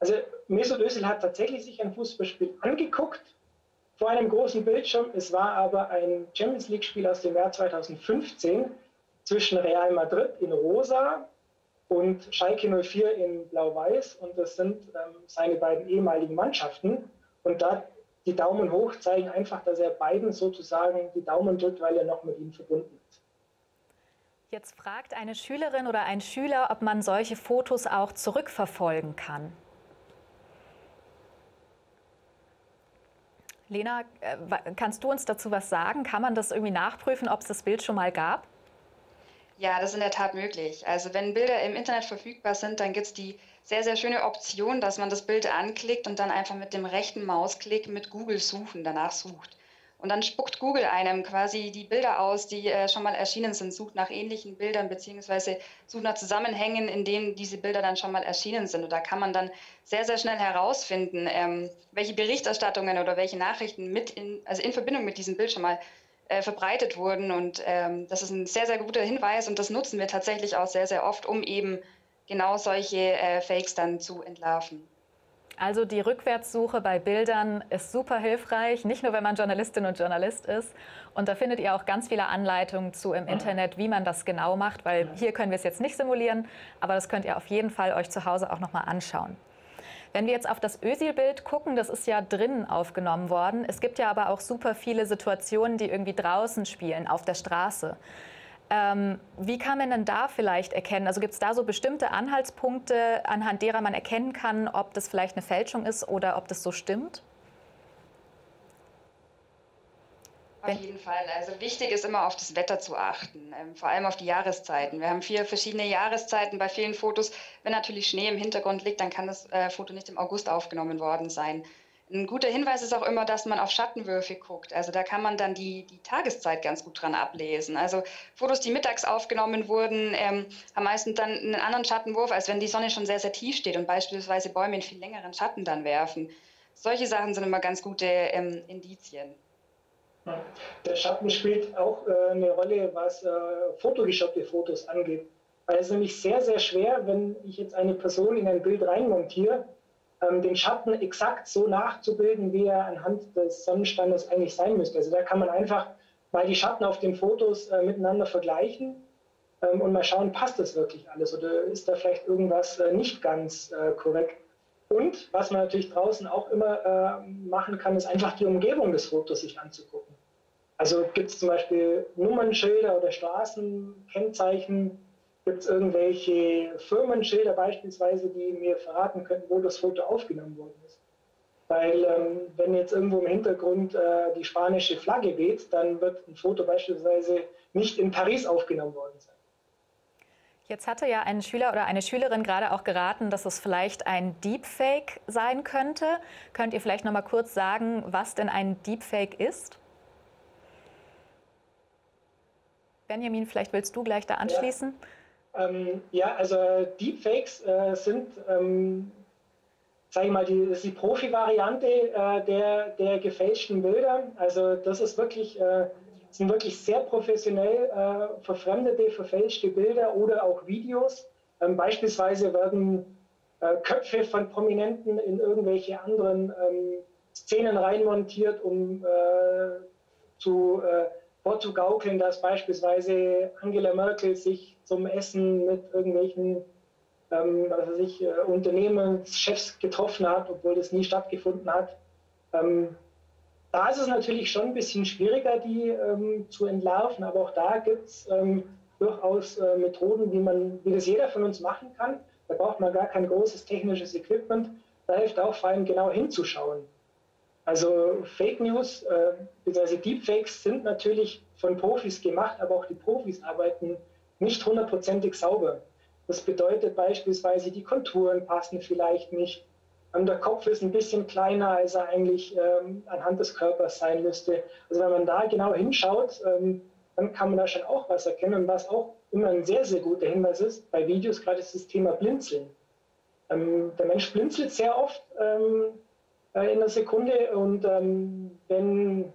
also Mesut Özil hat tatsächlich sich ein Fußballspiel angeguckt vor einem großen Bildschirm. Es war aber ein Champions League-Spiel aus dem Jahr 2015 zwischen Real Madrid in Rosa und Schalke 04 in Blau-Weiß und das sind ähm, seine beiden ehemaligen Mannschaften. Und da die Daumen hoch zeigen einfach, dass er beiden sozusagen die Daumen drückt, weil er noch mit ihnen verbunden ist. Jetzt fragt eine Schülerin oder ein Schüler, ob man solche Fotos auch zurückverfolgen kann. Lena, äh, kannst du uns dazu was sagen? Kann man das irgendwie nachprüfen, ob es das Bild schon mal gab? Ja, das ist in der Tat möglich. Also wenn Bilder im Internet verfügbar sind, dann gibt es die sehr, sehr schöne Option, dass man das Bild anklickt und dann einfach mit dem rechten Mausklick mit Google suchen danach sucht. Und dann spuckt Google einem quasi die Bilder aus, die äh, schon mal erschienen sind, sucht nach ähnlichen Bildern beziehungsweise sucht nach Zusammenhängen, in denen diese Bilder dann schon mal erschienen sind. Und da kann man dann sehr, sehr schnell herausfinden, ähm, welche Berichterstattungen oder welche Nachrichten mit in, also in Verbindung mit diesem Bild schon mal äh, verbreitet wurden. Und ähm, das ist ein sehr, sehr guter Hinweis und das nutzen wir tatsächlich auch sehr, sehr oft, um eben genau solche äh, Fakes dann zu entlarven. Also die Rückwärtssuche bei Bildern ist super hilfreich, nicht nur wenn man Journalistin und Journalist ist. Und da findet ihr auch ganz viele Anleitungen zu im Internet, wie man das genau macht, weil hier können wir es jetzt nicht simulieren, aber das könnt ihr auf jeden Fall euch zu Hause auch noch mal anschauen. Wenn wir jetzt auf das Ösil-Bild gucken, das ist ja drinnen aufgenommen worden. Es gibt ja aber auch super viele Situationen, die irgendwie draußen spielen, auf der Straße. Ähm, wie kann man denn da vielleicht erkennen? Also gibt es da so bestimmte Anhaltspunkte, anhand derer man erkennen kann, ob das vielleicht eine Fälschung ist oder ob das so stimmt? Auf jeden Fall. Also wichtig ist immer auf das Wetter zu achten, ähm, vor allem auf die Jahreszeiten. Wir haben vier verschiedene Jahreszeiten bei vielen Fotos. Wenn natürlich Schnee im Hintergrund liegt, dann kann das äh, Foto nicht im August aufgenommen worden sein. Ein guter Hinweis ist auch immer, dass man auf Schattenwürfe guckt. Also da kann man dann die, die Tageszeit ganz gut dran ablesen. Also Fotos, die mittags aufgenommen wurden, ähm, haben meistens dann einen anderen Schattenwurf, als wenn die Sonne schon sehr, sehr tief steht und beispielsweise Bäume in viel längeren Schatten dann werfen. Solche Sachen sind immer ganz gute ähm, Indizien. Der Schatten spielt auch äh, eine Rolle, was äh, fotogeshoppte Fotos angeht. Weil es ist nämlich sehr, sehr schwer, wenn ich jetzt eine Person in ein Bild reinmontiere, ähm, den Schatten exakt so nachzubilden, wie er anhand des Sonnenstandes eigentlich sein müsste. Also da kann man einfach mal die Schatten auf den Fotos äh, miteinander vergleichen ähm, und mal schauen, passt das wirklich alles oder ist da vielleicht irgendwas äh, nicht ganz äh, korrekt. Und was man natürlich draußen auch immer äh, machen kann, ist einfach die Umgebung des Fotos sich anzugucken. Also gibt es zum Beispiel Nummernschilder oder Straßenkennzeichen, gibt es irgendwelche Firmenschilder beispielsweise, die mir verraten könnten, wo das Foto aufgenommen worden ist. Weil ähm, wenn jetzt irgendwo im Hintergrund äh, die spanische Flagge weht, dann wird ein Foto beispielsweise nicht in Paris aufgenommen worden sein. Jetzt hatte ja ein Schüler oder eine Schülerin gerade auch geraten, dass es vielleicht ein Deepfake sein könnte. Könnt ihr vielleicht noch mal kurz sagen, was denn ein Deepfake ist? Benjamin, vielleicht willst du gleich da anschließen. Ja, ähm, ja also Deepfakes äh, sind, ähm, sage ich mal, die, ist die Profi-Variante äh, der, der gefälschten Bilder. Also das ist wirklich äh, sind wirklich sehr professionell äh, verfremdete, verfälschte Bilder oder auch Videos. Ähm, beispielsweise werden äh, Köpfe von Prominenten in irgendwelche anderen ähm, Szenen reinmontiert, um äh, zu, vorzugaukeln, dass beispielsweise Angela Merkel sich zum Essen mit irgendwelchen ähm, also sich, äh, Unternehmenschefs getroffen hat, obwohl das nie stattgefunden hat. Ähm, da ist es natürlich schon ein bisschen schwieriger, die ähm, zu entlarven, aber auch da gibt es ähm, durchaus äh, Methoden, wie, man, wie das jeder von uns machen kann. Da braucht man gar kein großes technisches Equipment. Da hilft auch vor allem genau hinzuschauen. Also Fake News äh. Deepfakes sind natürlich von Profis gemacht, aber auch die Profis arbeiten nicht hundertprozentig sauber. Das bedeutet beispielsweise, die Konturen passen vielleicht nicht der Kopf ist ein bisschen kleiner, als er eigentlich ähm, anhand des Körpers sein müsste. Also wenn man da genau hinschaut, ähm, dann kann man da schon auch was erkennen. Und was auch immer ein sehr, sehr guter Hinweis ist, bei Videos gerade ist das Thema Blinzeln. Ähm, der Mensch blinzelt sehr oft ähm, äh, in der Sekunde und ähm, wenn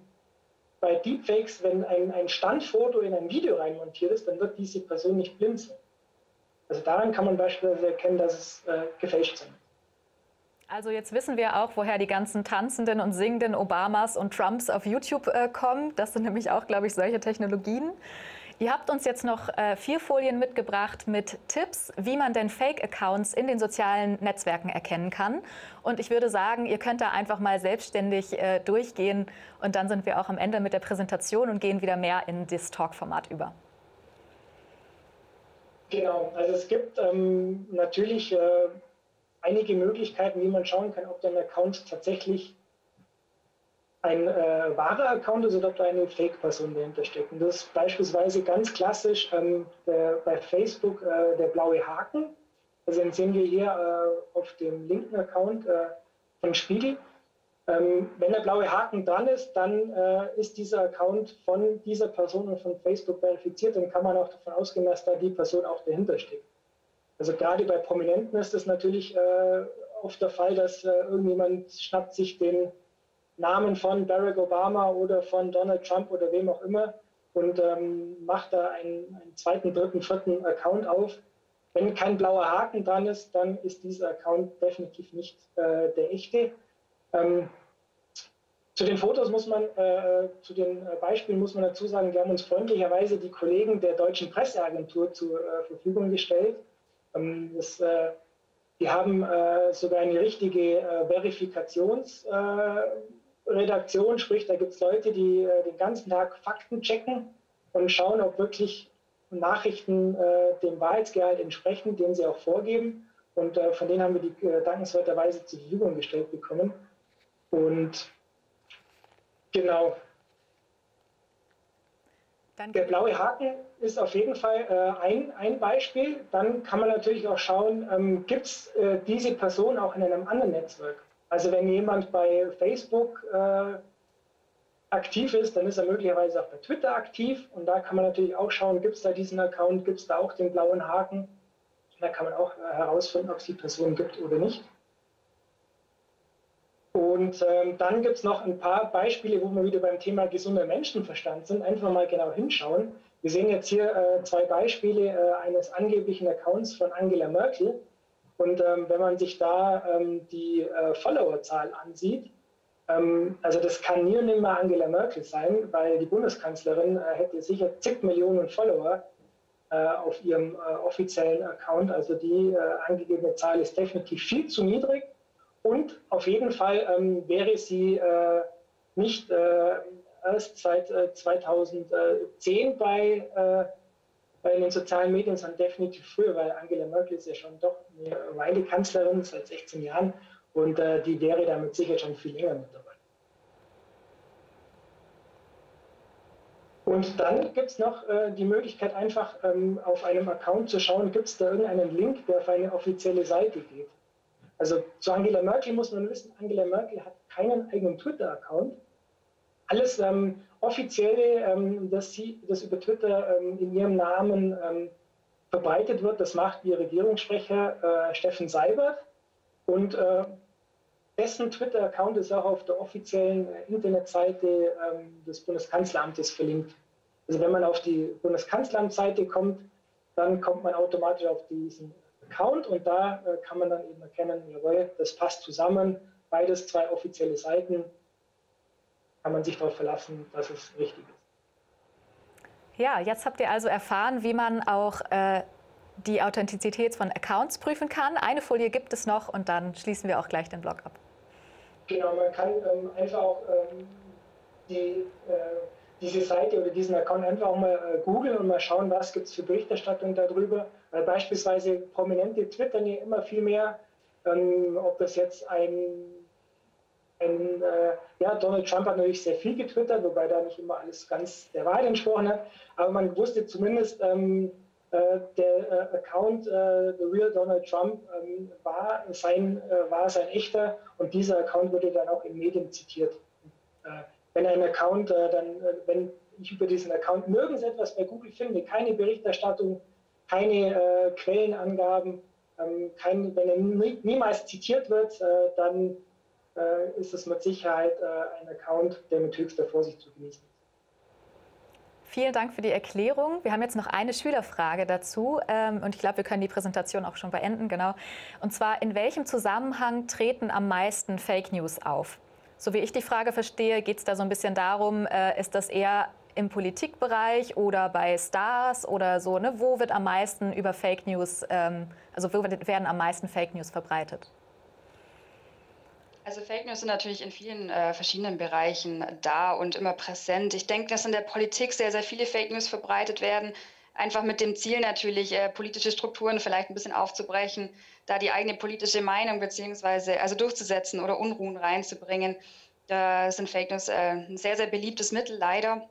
bei Deepfakes, wenn ein, ein Standfoto in ein Video reinmontiert ist, dann wird diese Person nicht blinzeln. Also daran kann man beispielsweise erkennen, dass es äh, gefälscht sind. Also jetzt wissen wir auch, woher die ganzen tanzenden und singenden Obamas und Trumps auf YouTube äh, kommen. Das sind nämlich auch, glaube ich, solche Technologien. Ihr habt uns jetzt noch äh, vier Folien mitgebracht mit Tipps, wie man denn Fake-Accounts in den sozialen Netzwerken erkennen kann. Und ich würde sagen, ihr könnt da einfach mal selbstständig äh, durchgehen und dann sind wir auch am Ende mit der Präsentation und gehen wieder mehr in das Talk-Format über. Genau, also es gibt ähm, natürlich äh, einige Möglichkeiten, wie man schauen kann, ob dein Account tatsächlich ein äh, wahrer Account ist oder ob da eine Fake-Person dahinter steckt. Und das ist beispielsweise ganz klassisch ähm, der, bei Facebook äh, der blaue Haken. Also den sehen wir hier äh, auf dem linken Account äh, von Spiegel. Ähm, wenn der blaue Haken dran ist, dann äh, ist dieser Account von dieser Person und von Facebook verifiziert. Dann kann man auch davon ausgehen, dass da die Person auch dahinter steckt. Also gerade bei Prominenten ist es natürlich äh, oft der Fall, dass irgendjemand schnappt sich den Namen von Barack Obama oder von Donald Trump oder wem auch immer und ähm, macht da einen, einen, zweiten, dritten, vierten Account auf. Wenn kein blauer Haken dran ist, dann ist dieser Account definitiv nicht äh, der echte. Ähm, zu den Fotos muss man, äh, zu den Beispielen muss man dazu sagen, wir haben uns freundlicherweise die Kollegen der Deutschen Presseagentur zur äh, Verfügung gestellt. Ähm, das, äh, die haben äh, sogar eine richtige äh, Verifikationsredaktion, sprich, da gibt es Leute, die den ganzen Tag Fakten checken und schauen, ob wirklich Nachrichten dem Wahrheitsgehalt entsprechen, den sie auch vorgeben. Und von denen haben wir die dankenswerterweise zur Verfügung gestellt bekommen. Und genau, der blaue Haken ist auf jeden Fall äh, ein, ein Beispiel. Dann kann man natürlich auch schauen, ähm, gibt es äh, diese Person auch in einem anderen Netzwerk? Also wenn jemand bei Facebook äh, aktiv ist, dann ist er möglicherweise auch bei Twitter aktiv. Und da kann man natürlich auch schauen, gibt es da diesen Account, gibt es da auch den blauen Haken? Da kann man auch äh, herausfinden, ob es die Person gibt oder nicht. Und ähm, dann gibt es noch ein paar Beispiele, wo wir wieder beim Thema gesunder Menschenverstand sind. Einfach mal genau hinschauen. Wir sehen jetzt hier äh, zwei Beispiele äh, eines angeblichen Accounts von Angela Merkel. Und ähm, wenn man sich da ähm, die äh, Followerzahl ansieht, ähm, also das kann nie und nimmer Angela Merkel sein, weil die Bundeskanzlerin äh, hätte sicher zig Millionen Follower äh, auf ihrem äh, offiziellen Account. Also die angegebene Zahl ist definitiv viel zu niedrig. Und auf jeden Fall ähm, wäre sie äh, nicht äh, erst seit äh, 2010 bei, äh, bei den sozialen Medien, sondern definitiv früher, weil Angela Merkel ist ja schon doch eine Weile Kanzlerin, seit 16 Jahren. Und äh, die wäre damit sicher schon viel länger mit dabei. Und dann gibt es noch äh, die Möglichkeit, einfach ähm, auf einem Account zu schauen, gibt es da irgendeinen Link, der auf eine offizielle Seite geht. Also zu Angela Merkel muss man wissen, Angela Merkel hat keinen eigenen Twitter-Account. Alles ähm, offizielle, ähm, dass sie das über Twitter ähm, in ihrem Namen ähm, verbreitet wird, das macht ihr Regierungssprecher äh, Steffen Seibert. Und äh, dessen Twitter-Account ist auch auf der offiziellen äh, Internetseite ähm, des Bundeskanzleramtes verlinkt. Also wenn man auf die Bundeskanzleramtsseite kommt, dann kommt man automatisch auf diesen Account und da äh, kann man dann eben erkennen, jawohl, das passt zusammen, beides zwei offizielle Seiten, kann man sich darauf verlassen, dass es richtig ist. Ja, jetzt habt ihr also erfahren, wie man auch äh, die Authentizität von Accounts prüfen kann. Eine Folie gibt es noch und dann schließen wir auch gleich den Blog ab. Genau, man kann ähm, einfach auch ähm, die, äh, diese Seite oder diesen Account einfach auch mal äh, googeln und mal schauen, was gibt es für Berichterstattung darüber. Weil beispielsweise Prominente twittern ja immer viel mehr, ähm, ob das jetzt ein, ein äh, ja, Donald Trump hat natürlich sehr viel getwittert, wobei da nicht immer alles ganz der Wahrheit entsprochen hat, aber man wusste zumindest, ähm, äh, der äh, Account äh, The Real Donald Trump ähm, war, sein, war sein echter und dieser Account wurde dann auch in Medien zitiert. wenn ein Account dann, wenn ich über diesen Account nirgends etwas bei Google finde, keine Berichterstattung, keine Quellenangaben, ähm, kein, wenn er niemals zitiert wird, dann ist es mit Sicherheit ein Account, der mit höchster Vorsicht zu genießen ist. Vielen Dank für die Erklärung. Wir haben jetzt noch eine Schülerfrage dazu ähm, und ich glaube, wir können die Präsentation auch schon beenden. Genau. Und zwar, in welchem Zusammenhang treten am meisten Fake News auf? So wie ich die Frage verstehe, geht es da so ein bisschen darum, äh, ist das eher im Politikbereich oder bei Stars oder so? Ne? Wo wird am meisten über Fake News, ähm, also wo werden am meisten Fake News verbreitet? Also Fake News sind natürlich in vielen äh, verschiedenen Bereichen da und immer präsent. Ich denke, dass in der Politik sehr, sehr viele Fake News verbreitet werden, einfach mit dem Ziel natürlich, äh, politische Strukturen vielleicht ein bisschen aufzubrechen, da die eigene politische Meinung beziehungsweise also durchzusetzen oder Unruhen reinzubringen. Da sind Fake News äh, ein sehr, sehr beliebtes Mittel, leider.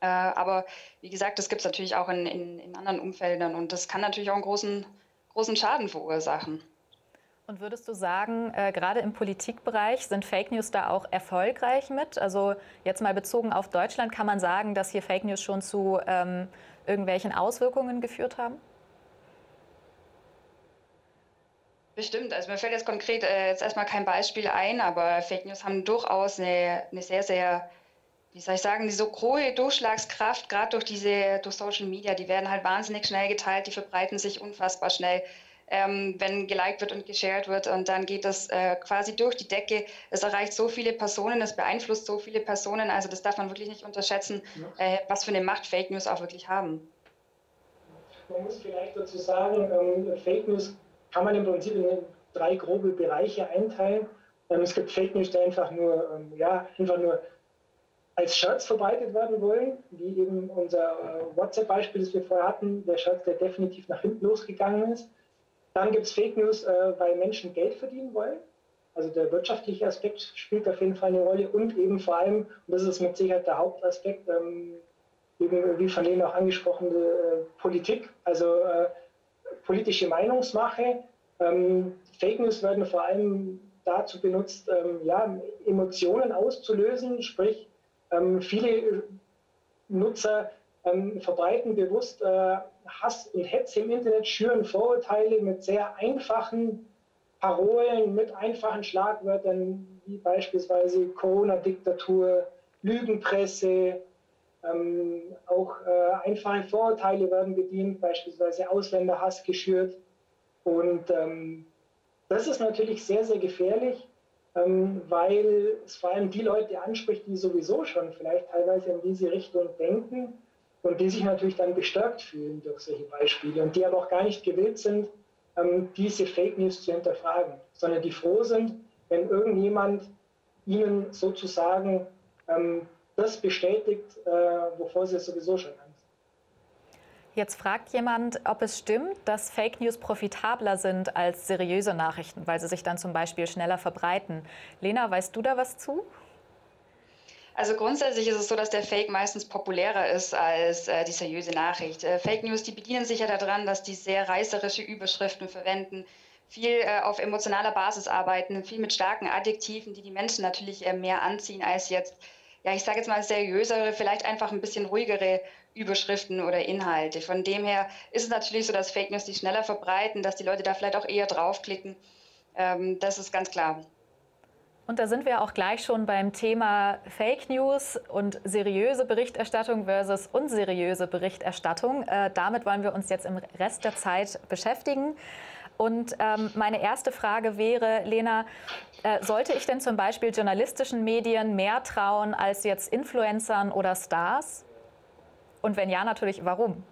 Äh, aber wie gesagt, das gibt es natürlich auch in, in, in anderen Umfeldern und das kann natürlich auch einen großen, großen Schaden verursachen. Und würdest du sagen, äh, gerade im Politikbereich sind Fake News da auch erfolgreich mit? Also jetzt mal bezogen auf Deutschland, kann man sagen, dass hier Fake News schon zu ähm, irgendwelchen Auswirkungen geführt haben? Bestimmt. Also mir fällt jetzt konkret äh, jetzt erstmal kein Beispiel ein, aber Fake News haben durchaus eine, eine sehr, sehr, wie soll ich sagen, so hohe Durchschlagskraft, gerade durch diese, durch Social Media. Die werden halt wahnsinnig schnell geteilt, die verbreiten sich unfassbar schnell ähm, wenn geliked wird und geshared wird. Und dann geht das äh, quasi durch die Decke. Es erreicht so viele Personen, es beeinflusst so viele Personen. Also das darf man wirklich nicht unterschätzen, äh, was für eine Macht Fake News auch wirklich haben. Man muss vielleicht dazu sagen, ähm, Fake News kann man im Prinzip in drei grobe Bereiche einteilen. Ähm, es gibt Fake News, die einfach nur, ähm, ja, einfach nur als Shirts verbreitet werden wollen, wie eben unser äh, WhatsApp-Beispiel, das wir vorher hatten, der Shirts, der definitiv nach hinten losgegangen ist. Dann gibt es Fake News, äh, weil Menschen Geld verdienen wollen. Also der wirtschaftliche Aspekt spielt auf jeden Fall eine Rolle und eben vor allem, und das ist mit Sicherheit der Hauptaspekt, ähm, eben wie von denen auch angesprochene äh, Politik, also äh, politische Meinungsmache. Ähm, Fake News werden vor allem dazu benutzt, ähm, ja, Emotionen auszulösen, sprich ähm, viele Nutzer ähm, verbreiten bewusst äh, Hass und Hetze im Internet, schüren Vorurteile mit sehr einfachen Parolen, mit einfachen Schlagwörtern, wie beispielsweise Corona-Diktatur, Lügenpresse, ähm, auch äh, einfache Vorurteile werden bedient, beispielsweise Ausländerhass geschürt. Und ähm, das ist natürlich sehr, sehr gefährlich, ähm, weil es vor allem die Leute anspricht, die sowieso schon vielleicht teilweise in diese Richtung denken und die sich natürlich dann bestärkt fühlen durch solche Beispiele und die aber auch gar nicht gewillt sind, ähm, diese Fake News zu hinterfragen, sondern die froh sind, wenn irgendjemand ihnen sozusagen ähm, das bestätigt, äh, wovor sie sowieso schon Angst Jetzt fragt jemand, ob es stimmt, dass Fake News profitabler sind als seriöse Nachrichten, weil sie sich dann zum Beispiel schneller verbreiten. Lena, weißt du da was zu? Also grundsätzlich ist es so, dass der Fake meistens populärer ist als äh, die seriöse Nachricht. Äh, Fake News, die bedienen sich ja daran, dass die sehr reißerische Überschriften verwenden, viel äh, auf emotionaler Basis arbeiten, viel mit starken Adjektiven, die die Menschen natürlich äh, mehr anziehen als jetzt, ja, ich sage jetzt mal seriösere, vielleicht einfach ein bisschen ruhigere Überschriften oder Inhalte. Von dem her ist es natürlich so, dass Fake News die schneller verbreiten, dass die Leute da vielleicht auch eher draufklicken. Ähm, das ist ganz klar. Und da sind wir auch gleich schon beim Thema Fake News und seriöse Berichterstattung versus unseriöse Berichterstattung. Äh, damit wollen wir uns jetzt im Rest der Zeit beschäftigen. Und ähm, meine erste Frage wäre, Lena, äh, sollte ich denn zum Beispiel journalistischen Medien mehr trauen als jetzt Influencern oder Stars? Und wenn ja, natürlich, warum?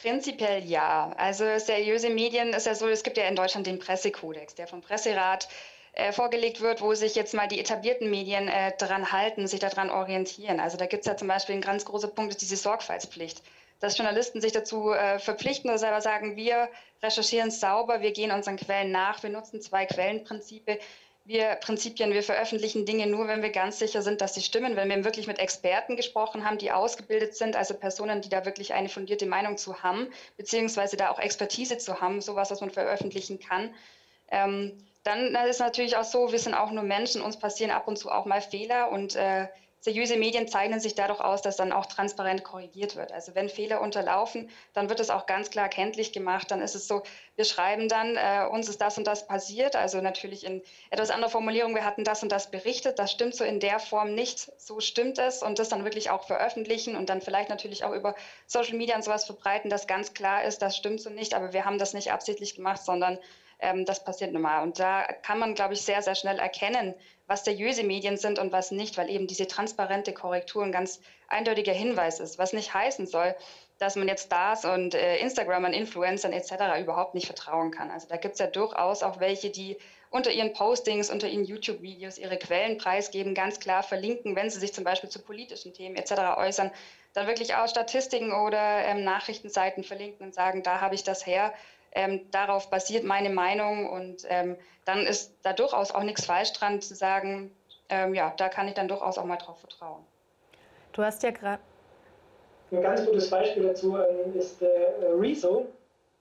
Prinzipiell ja. Also seriöse Medien ist ja so, es gibt ja in Deutschland den Pressekodex, der vom Presserat äh, vorgelegt wird, wo sich jetzt mal die etablierten Medien äh, daran halten, sich daran orientieren. Also da gibt es ja zum Beispiel ein ganz großer Punkt, ist diese Sorgfaltspflicht. Dass Journalisten sich dazu äh, verpflichten oder selber sagen, wir recherchieren sauber, wir gehen unseren Quellen nach, wir nutzen zwei Quellenprinzipe. Wir Prinzipien, wir veröffentlichen Dinge nur, wenn wir ganz sicher sind, dass sie stimmen, wenn wir wirklich mit Experten gesprochen haben, die ausgebildet sind, also Personen, die da wirklich eine fundierte Meinung zu haben, beziehungsweise da auch Expertise zu haben, sowas, was man veröffentlichen kann. Ähm, dann ist es natürlich auch so, wir sind auch nur Menschen, uns passieren ab und zu auch mal Fehler und äh, seriöse Medien zeichnen sich dadurch aus, dass dann auch transparent korrigiert wird. Also wenn Fehler unterlaufen, dann wird es auch ganz klar kenntlich gemacht. Dann ist es so, wir schreiben dann, äh, uns ist das und das passiert. Also natürlich in etwas anderer Formulierung, wir hatten das und das berichtet. Das stimmt so in der Form nicht. So stimmt es und das dann wirklich auch veröffentlichen und dann vielleicht natürlich auch über Social Media und sowas verbreiten, dass ganz klar ist, das stimmt so nicht. Aber wir haben das nicht absichtlich gemacht, sondern ähm, das passiert normal. Und da kann man, glaube ich, sehr, sehr schnell erkennen, was seriöse Medien sind und was nicht, weil eben diese transparente Korrektur ein ganz eindeutiger Hinweis ist, was nicht heißen soll, dass man jetzt Stars und äh, Instagramern, Influencern etc. überhaupt nicht vertrauen kann. Also da gibt es ja durchaus auch welche, die unter ihren Postings, unter ihren YouTube-Videos ihre Quellen preisgeben, ganz klar verlinken, wenn sie sich zum Beispiel zu politischen Themen etc. äußern, dann wirklich auch Statistiken oder ähm, Nachrichtenseiten verlinken und sagen, da habe ich das her ähm, darauf basiert meine Meinung und ähm, dann ist da durchaus auch nichts falsch dran zu sagen, ähm, ja, da kann ich dann durchaus auch mal drauf vertrauen. Du hast ja gerade. Ein ganz gutes Beispiel dazu ähm, ist äh, Rezo,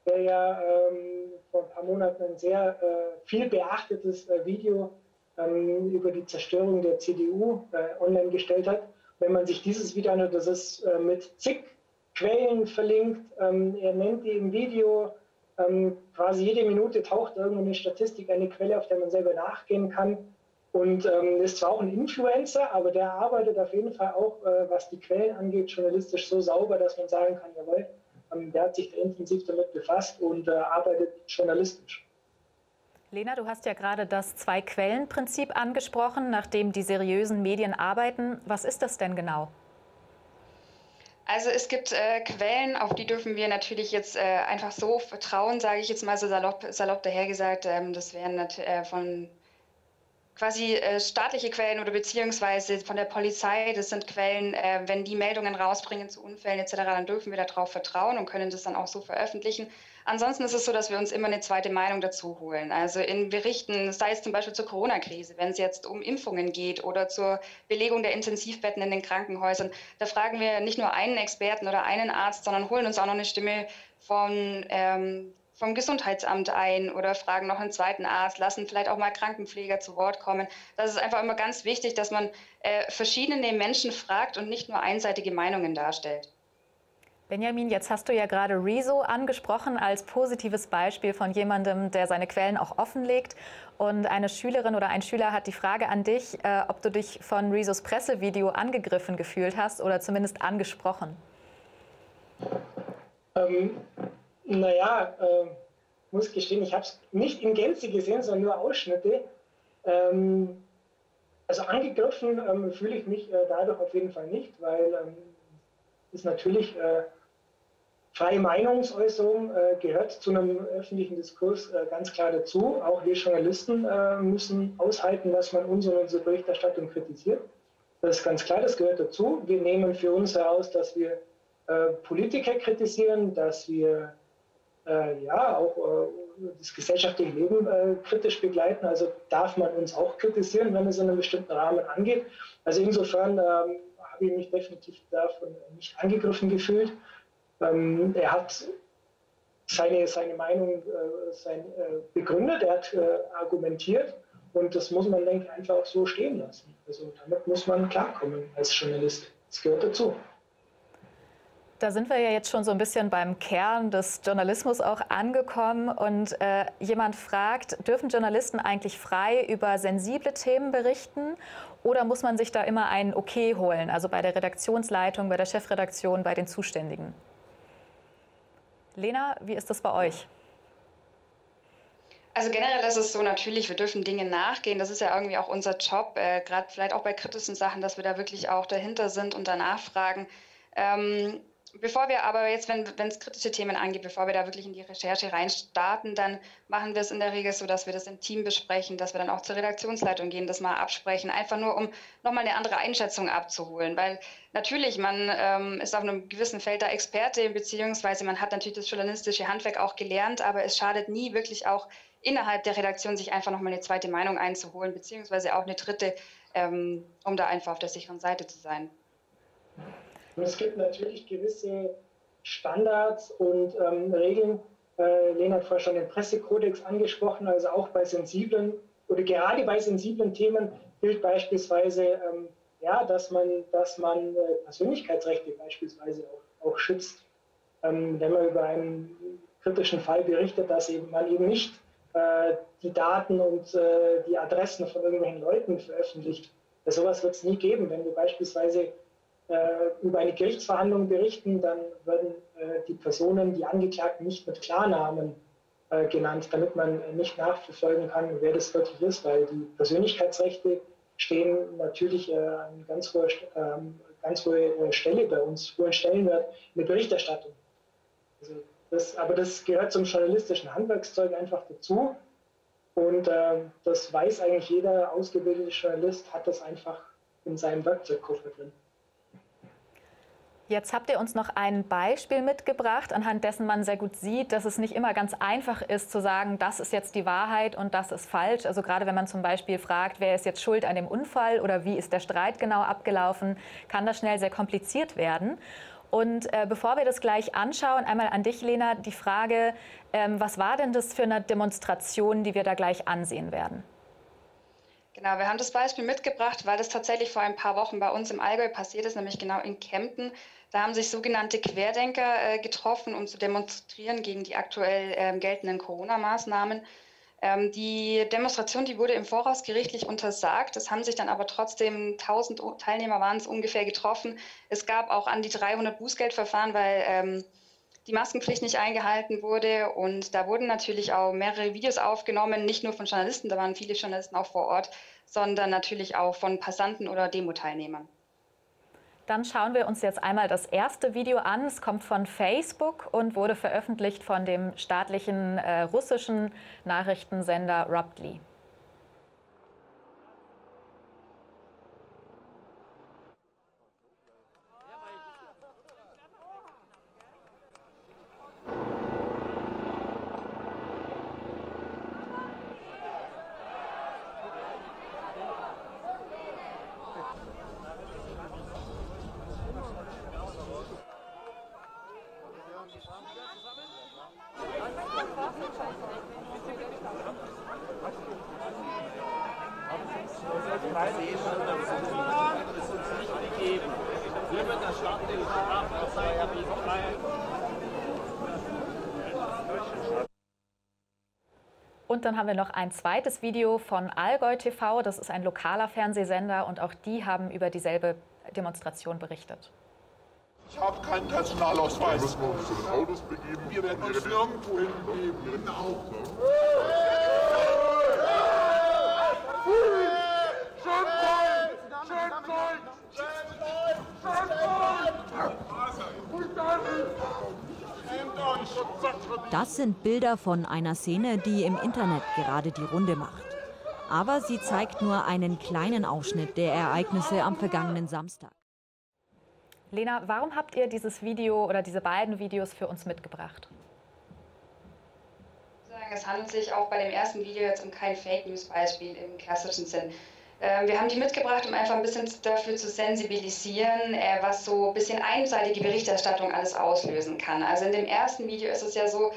der ja ähm, vor ein paar Monaten ein sehr äh, viel beachtetes äh, Video ähm, über die Zerstörung der CDU äh, online gestellt hat. Wenn man sich dieses Video anschaut, das ist äh, mit zig Quellen verlinkt. er nennt die im Video ähm, quasi jede Minute taucht irgendwo eine Statistik, eine Quelle, auf der man selber nachgehen kann. Und ähm, ist zwar auch ein Influencer, aber der arbeitet auf jeden Fall auch, äh, was die Quellen angeht, journalistisch so sauber, dass man sagen kann, jawohl, ähm, der hat sich da intensiv damit befasst und äh, arbeitet journalistisch. Lena, du hast ja gerade das Zwei-Quellen-Prinzip angesprochen, nach dem die seriösen Medien arbeiten. Was ist das denn genau? Also es gibt äh, Quellen, auf die dürfen wir natürlich jetzt äh, einfach so vertrauen, sage ich jetzt mal so salopp, salopp dahergesagt. Ähm, das wären äh, von quasi äh, staatliche Quellen oder beziehungsweise von der Polizei. Das sind Quellen, äh, wenn die Meldungen rausbringen zu Unfällen etc., dann dürfen wir darauf vertrauen und können das dann auch so veröffentlichen. Ansonsten ist es so, dass wir uns immer eine zweite Meinung dazu holen. Also in Berichten, sei es zum Beispiel zur Corona-Krise, wenn es jetzt um Impfungen geht oder zur Belegung der Intensivbetten in den Krankenhäusern, da fragen wir nicht nur einen Experten oder einen Arzt, sondern holen uns auch noch eine Stimme von ähm, vom Gesundheitsamt ein oder fragen noch einen zweiten Arzt, lassen vielleicht auch mal Krankenpfleger zu Wort kommen. Das ist einfach immer ganz wichtig, dass man äh, verschiedene Menschen fragt und nicht nur einseitige Meinungen darstellt. Benjamin, jetzt hast du ja gerade Rezo angesprochen als positives Beispiel von jemandem, der seine Quellen auch offenlegt. Und eine Schülerin oder ein Schüler hat die Frage an dich, äh, ob du dich von Rezos Pressevideo angegriffen gefühlt hast oder zumindest angesprochen. Ähm, naja, äh, muss gestehen, ich habe es nicht in Gänze gesehen, sondern nur Ausschnitte. Ähm, also angegriffen ähm, fühle ich mich äh, dadurch auf jeden Fall nicht, weil ähm, ist natürlich äh, freie Meinungsäußerung äh, gehört zu einem öffentlichen Diskurs äh, ganz klar dazu. Auch wir Journalisten äh, müssen aushalten, dass man uns und unsere Berichterstattung kritisiert. Das ist ganz klar, das gehört dazu. Wir nehmen für uns heraus, dass wir äh, Politiker kritisieren, dass wir äh, ja auch äh, das gesellschaftliche Leben kritisch begleiten. Also darf man uns auch kritisieren, wenn es in einem bestimmten Rahmen angeht. Also insofern ähm, habe ich mich definitiv davon nicht angegriffen gefühlt. Ähm, er hat seine, seine Meinung äh, sein, äh, begründet, er hat äh, argumentiert und das muss man, denke ich, einfach auch so stehen lassen. Also damit muss man klarkommen als Journalist. Das gehört dazu. Da sind wir ja jetzt schon so ein bisschen beim Kern des Journalismus auch angekommen. Und äh, jemand fragt, dürfen Journalisten eigentlich frei über sensible Themen berichten? Oder muss man sich da immer ein Okay holen, also bei der Redaktionsleitung, bei der Chefredaktion, bei den Zuständigen? Lena, wie ist das bei euch? Also generell ist es so natürlich, wir dürfen Dinge nachgehen. Das ist ja irgendwie auch unser Job, äh, gerade vielleicht auch bei kritischen Sachen, dass wir da wirklich auch dahinter sind und danach fragen. Ähm, Bevor wir aber jetzt, wenn es kritische Themen angeht, bevor wir da wirklich in die Recherche reinstarten, dann machen wir es in der Regel so, dass wir das im Team besprechen, dass wir dann auch zur Redaktionsleitung gehen, das mal absprechen, einfach nur um nochmal eine andere Einschätzung abzuholen. Weil natürlich, man ähm, ist auf einem gewissen Feld da Experte, beziehungsweise man hat natürlich das journalistische Handwerk auch gelernt, aber es schadet nie wirklich auch innerhalb der Redaktion sich einfach nochmal eine zweite Meinung einzuholen, beziehungsweise auch eine dritte, ähm, um da einfach auf der sicheren Seite zu sein. Und es gibt natürlich gewisse Standards und ähm, Regeln. Äh, Lena hat vorher schon den Pressekodex angesprochen, also auch bei sensiblen oder gerade bei sensiblen Themen gilt beispielsweise, ähm, ja, dass man, dass man äh, Persönlichkeitsrechte beispielsweise auch, auch schützt. Ähm, wenn man über einen kritischen Fall berichtet, dass eben man eben nicht äh, die Daten und äh, die Adressen von irgendwelchen Leuten veröffentlicht. Ja, sowas wird es nie geben, wenn du beispielsweise über eine Gerichtsverhandlung berichten, dann werden äh, die Personen, die Angeklagten, nicht mit Klarnamen äh, genannt, damit man nicht nachverfolgen kann, wer das wirklich ist, weil die Persönlichkeitsrechte stehen natürlich an ganz hoher, ähm, ganz hohe Stelle bei uns, hohen Stellenwert in der Berichterstattung. Also das, aber das gehört zum journalistischen Handwerkszeug einfach dazu. Und äh, das weiß eigentlich jeder ausgebildete Journalist, hat das einfach in seinem Werkzeugkoffer drin. Jetzt habt ihr uns noch ein Beispiel mitgebracht, anhand dessen man sehr gut sieht, dass es nicht immer ganz einfach ist zu sagen, das ist jetzt die Wahrheit und das ist falsch. Also gerade wenn man zum Beispiel fragt, wer ist jetzt schuld an dem Unfall oder wie ist der Streit genau abgelaufen, kann das schnell sehr kompliziert werden. Und äh, bevor wir das gleich anschauen, einmal an dich, Lena, die Frage, ähm, was war denn das für eine Demonstration, die wir da gleich ansehen werden? Genau, wir haben das Beispiel mitgebracht, weil das tatsächlich vor ein paar Wochen bei uns im Allgäu passiert ist, nämlich genau in Kempten. Da haben sich sogenannte Querdenker äh, getroffen, um zu demonstrieren gegen die aktuell äh, geltenden Corona-Maßnahmen. Ähm, die Demonstration, die wurde im Voraus gerichtlich untersagt. Es haben sich dann aber trotzdem 1000 Teilnehmer waren es ungefähr getroffen. Es gab auch an die 300 Bußgeldverfahren, weil ähm, die Maskenpflicht nicht eingehalten wurde. Und da wurden natürlich auch mehrere Videos aufgenommen, nicht nur von Journalisten, da waren viele Journalisten auch vor Ort, sondern natürlich auch von Passanten oder Demo-Teilnehmern. Dann schauen wir uns jetzt einmal das erste Video an. Es kommt von Facebook und wurde veröffentlicht von dem staatlichen äh, russischen Nachrichtensender Ruptly. Dann haben wir noch ein zweites Video von Allgäu TV. Das ist ein lokaler Fernsehsender und auch die haben über dieselbe Demonstration berichtet. Ich habe keinen Personalausweis. Wir müssen uns zu den Autos begeben. Wir werden uns nirgendwo hingeben. Genau. Schön Gold! Schön Gold! Schön Gold! Das sind Bilder von einer Szene, die im Internet gerade die Runde macht. Aber sie zeigt nur einen kleinen Ausschnitt der Ereignisse am vergangenen Samstag. Lena, warum habt ihr dieses Video oder diese beiden Videos für uns mitgebracht? es handelt sich auch bei dem ersten Video jetzt um kein Fake News Beispiel im klassischen Sinn. Ähm, wir haben die mitgebracht, um einfach ein bisschen dafür zu sensibilisieren, äh, was so ein bisschen einseitige Berichterstattung alles auslösen kann. Also in dem ersten Video ist es ja so,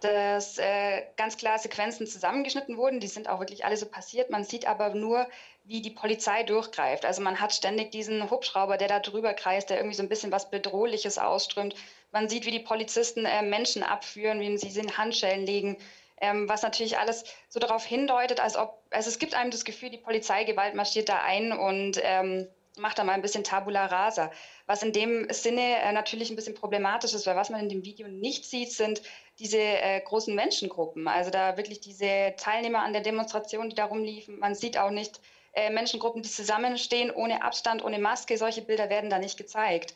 dass äh, ganz klar Sequenzen zusammengeschnitten wurden. Die sind auch wirklich alle so passiert. Man sieht aber nur, wie die Polizei durchgreift. Also man hat ständig diesen Hubschrauber, der da drüber kreist, der irgendwie so ein bisschen was Bedrohliches ausströmt. Man sieht, wie die Polizisten äh, Menschen abführen, wie sie in Handschellen legen. Ähm, was natürlich alles so darauf hindeutet, als ob, also es gibt einem das Gefühl, die Polizeigewalt marschiert da ein und ähm, macht da mal ein bisschen Tabula rasa. Was in dem Sinne äh, natürlich ein bisschen problematisch ist, weil was man in dem Video nicht sieht, sind diese äh, großen Menschengruppen. Also da wirklich diese Teilnehmer an der Demonstration, die da rumliefen. Man sieht auch nicht äh, Menschengruppen, die zusammenstehen, ohne Abstand, ohne Maske. Solche Bilder werden da nicht gezeigt.